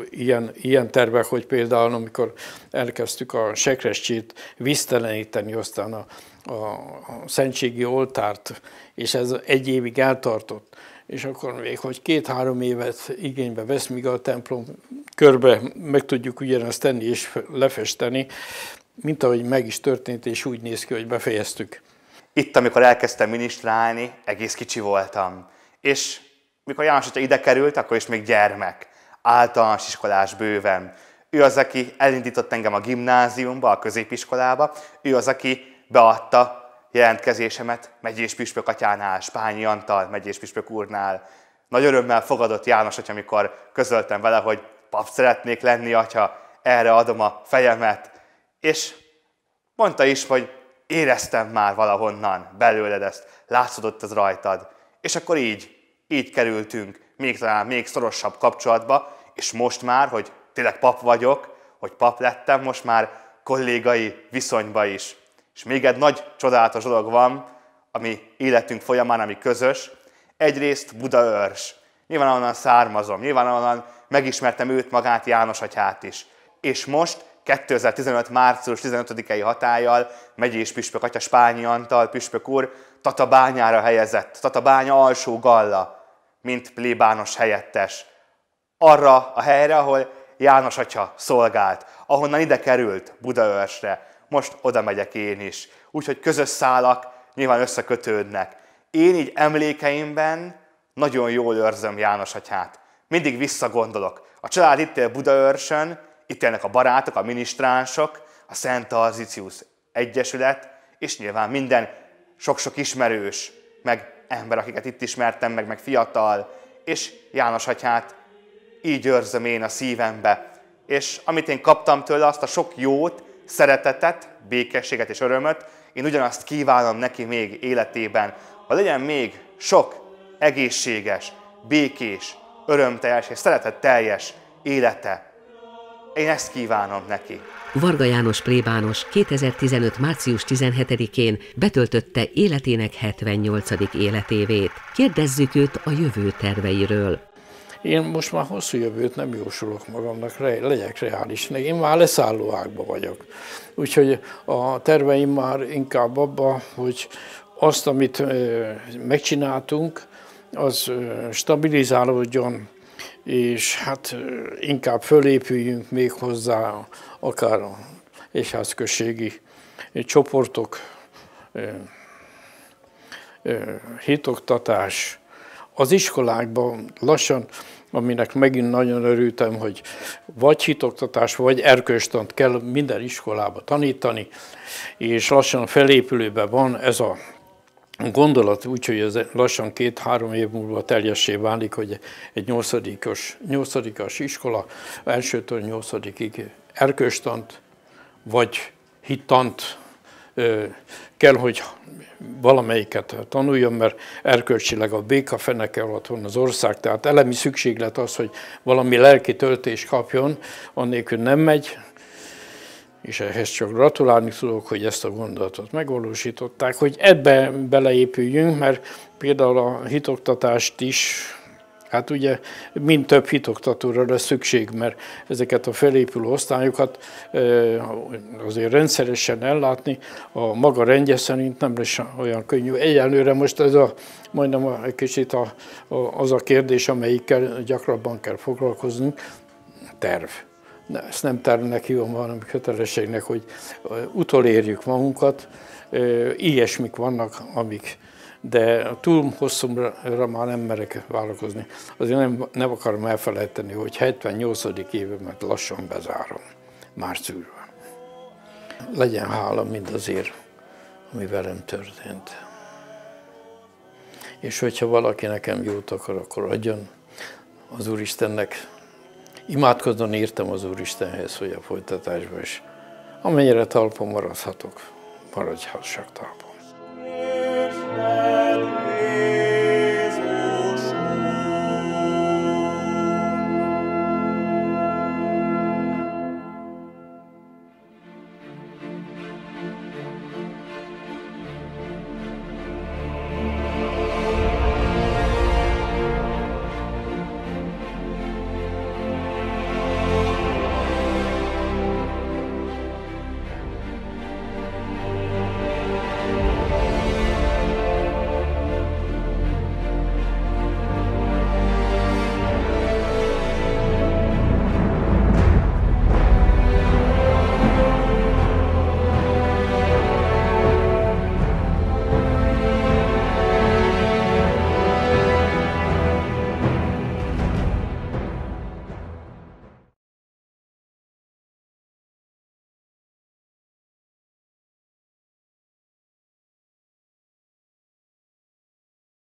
ilyen, ilyen tervek, hogy például amikor elkezdtük a sekrescsét vízteleníteni, aztán a, a szentségi oltárt, és ez egy évig eltartott, és akkor még, hogy két-három évet igénybe vesz, míg a templom körbe meg tudjuk ugyanezt tenni és lefesteni, mint ahogy meg is történt, és úgy néz ki, hogy befejeztük. Itt, amikor elkezdtem minisztrálni, egész kicsi voltam. És mikor János Atya ide került, akkor is még gyermek, általános iskolás bőven. Ő az, aki elindított engem a gimnáziumba, a középiskolába, ő az, aki beadta jelentkezésemet megyés püspök atyánál, Spányi Antal megyés püspök úrnál. Nagy örömmel fogadott János, hogy amikor közöltem vele, hogy pap szeretnék lenni, atya, erre adom a fejemet, és mondta is, hogy éreztem már valahonnan belőled ezt, látszódott ez rajtad. És akkor így, így kerültünk még talán még szorosabb kapcsolatba, és most már, hogy tényleg pap vagyok, hogy pap lettem, most már kollégai viszonyba is. És még egy nagy csodálatos dolog van, ami életünk folyamán, ami közös. Egyrészt Budaörs. Nyilván onnan származom, nyilván onnan megismertem őt magát, János atyát is. És most 2015. március 15-i hatállyal megyés püspök atya Spányi Antal püspök úr Tatabányára helyezett, Tatabánya alsó galla, mint plébános helyettes. Arra a helyre, ahol János atya szolgált, ahonnan ide került Budaörsre. Most oda megyek én is. Úgyhogy közös szálak nyilván összekötődnek. Én így emlékeimben nagyon jól őrzöm János atyát. Mindig visszagondolok. A család itt él Budaörsön, itt élnek a barátok, a minisztránsok, a Szent Arzicius Egyesület, és nyilván minden sok-sok ismerős, meg ember, akiket itt ismertem, meg, meg fiatal, és János atyát így őrzöm én a szívembe. És amit én kaptam tőle, azt a sok jót, szeretetet, békességet és örömöt, én ugyanazt kívánom neki még életében, hogy legyen még sok egészséges, békés, örömteljes és szeretetteljes élete. Én ezt kívánom neki. Varga János plébános 2015. március 17-én betöltötte életének 78. életévét. Kérdezzük őt a jövő terveiről. Én most már hosszú jövőt nem jósolok magamnak, legyek reális. Én már leszálló ágba vagyok. Úgyhogy a terveim már inkább abba, hogy azt, amit megcsináltunk, az stabilizálódjon, és hát inkább fölépüljünk még hozzá akár a egyházközségi csoportok, hitoktatás, az iskolákban lassan, aminek megint nagyon örültem, hogy vagy hitoktatás, vagy erkölcstant kell minden iskolába tanítani, és lassan felépülőben van ez a gondolat, úgyhogy ez lassan két-három év múlva teljessé válik, hogy egy nyolcadikos, nyolcadikos iskola elsőtől nyolcadikig erkölcstant, vagy hittant kell, hogy valamelyiket tanuljon, mert erkölcsileg a béka feneke alatt van az ország, tehát elemi szükséglet az, hogy valami lelki töltés kapjon, annélkül nem megy, és ehhez csak gratulálni tudok, hogy ezt a gondolatot megvalósították, hogy ebbe beleépüljünk, mert például a hitoktatást is Hát ugye mind több hitoktatóra lesz szükség, mert ezeket a felépülő osztályokat azért rendszeresen ellátni, a maga rendje szerint nem lesz olyan könnyű. Egyelőre most ez a, majdnem egy kicsit a, a, az a kérdés, amelyikkel gyakrabban kell foglalkozni, terv. Ezt nem tervnek hívom, hanem kötelességnek, hogy utolérjük magunkat. Ilyesmik vannak, amik de túl hosszúra már nem merek vállalkozni. Azért nem, nem akarom elfelejteni, hogy 78. évemet lassan bezárom, márciusban. Legyen hála mindazért, ami velem történt. És hogyha valaki nekem jót akar, akkor adjon az Úristennek. Imádkozón írtam az Úristenhez, hogy a folytatásban is, amennyire talpon maradhatok, maradhassak talpon. Jézus!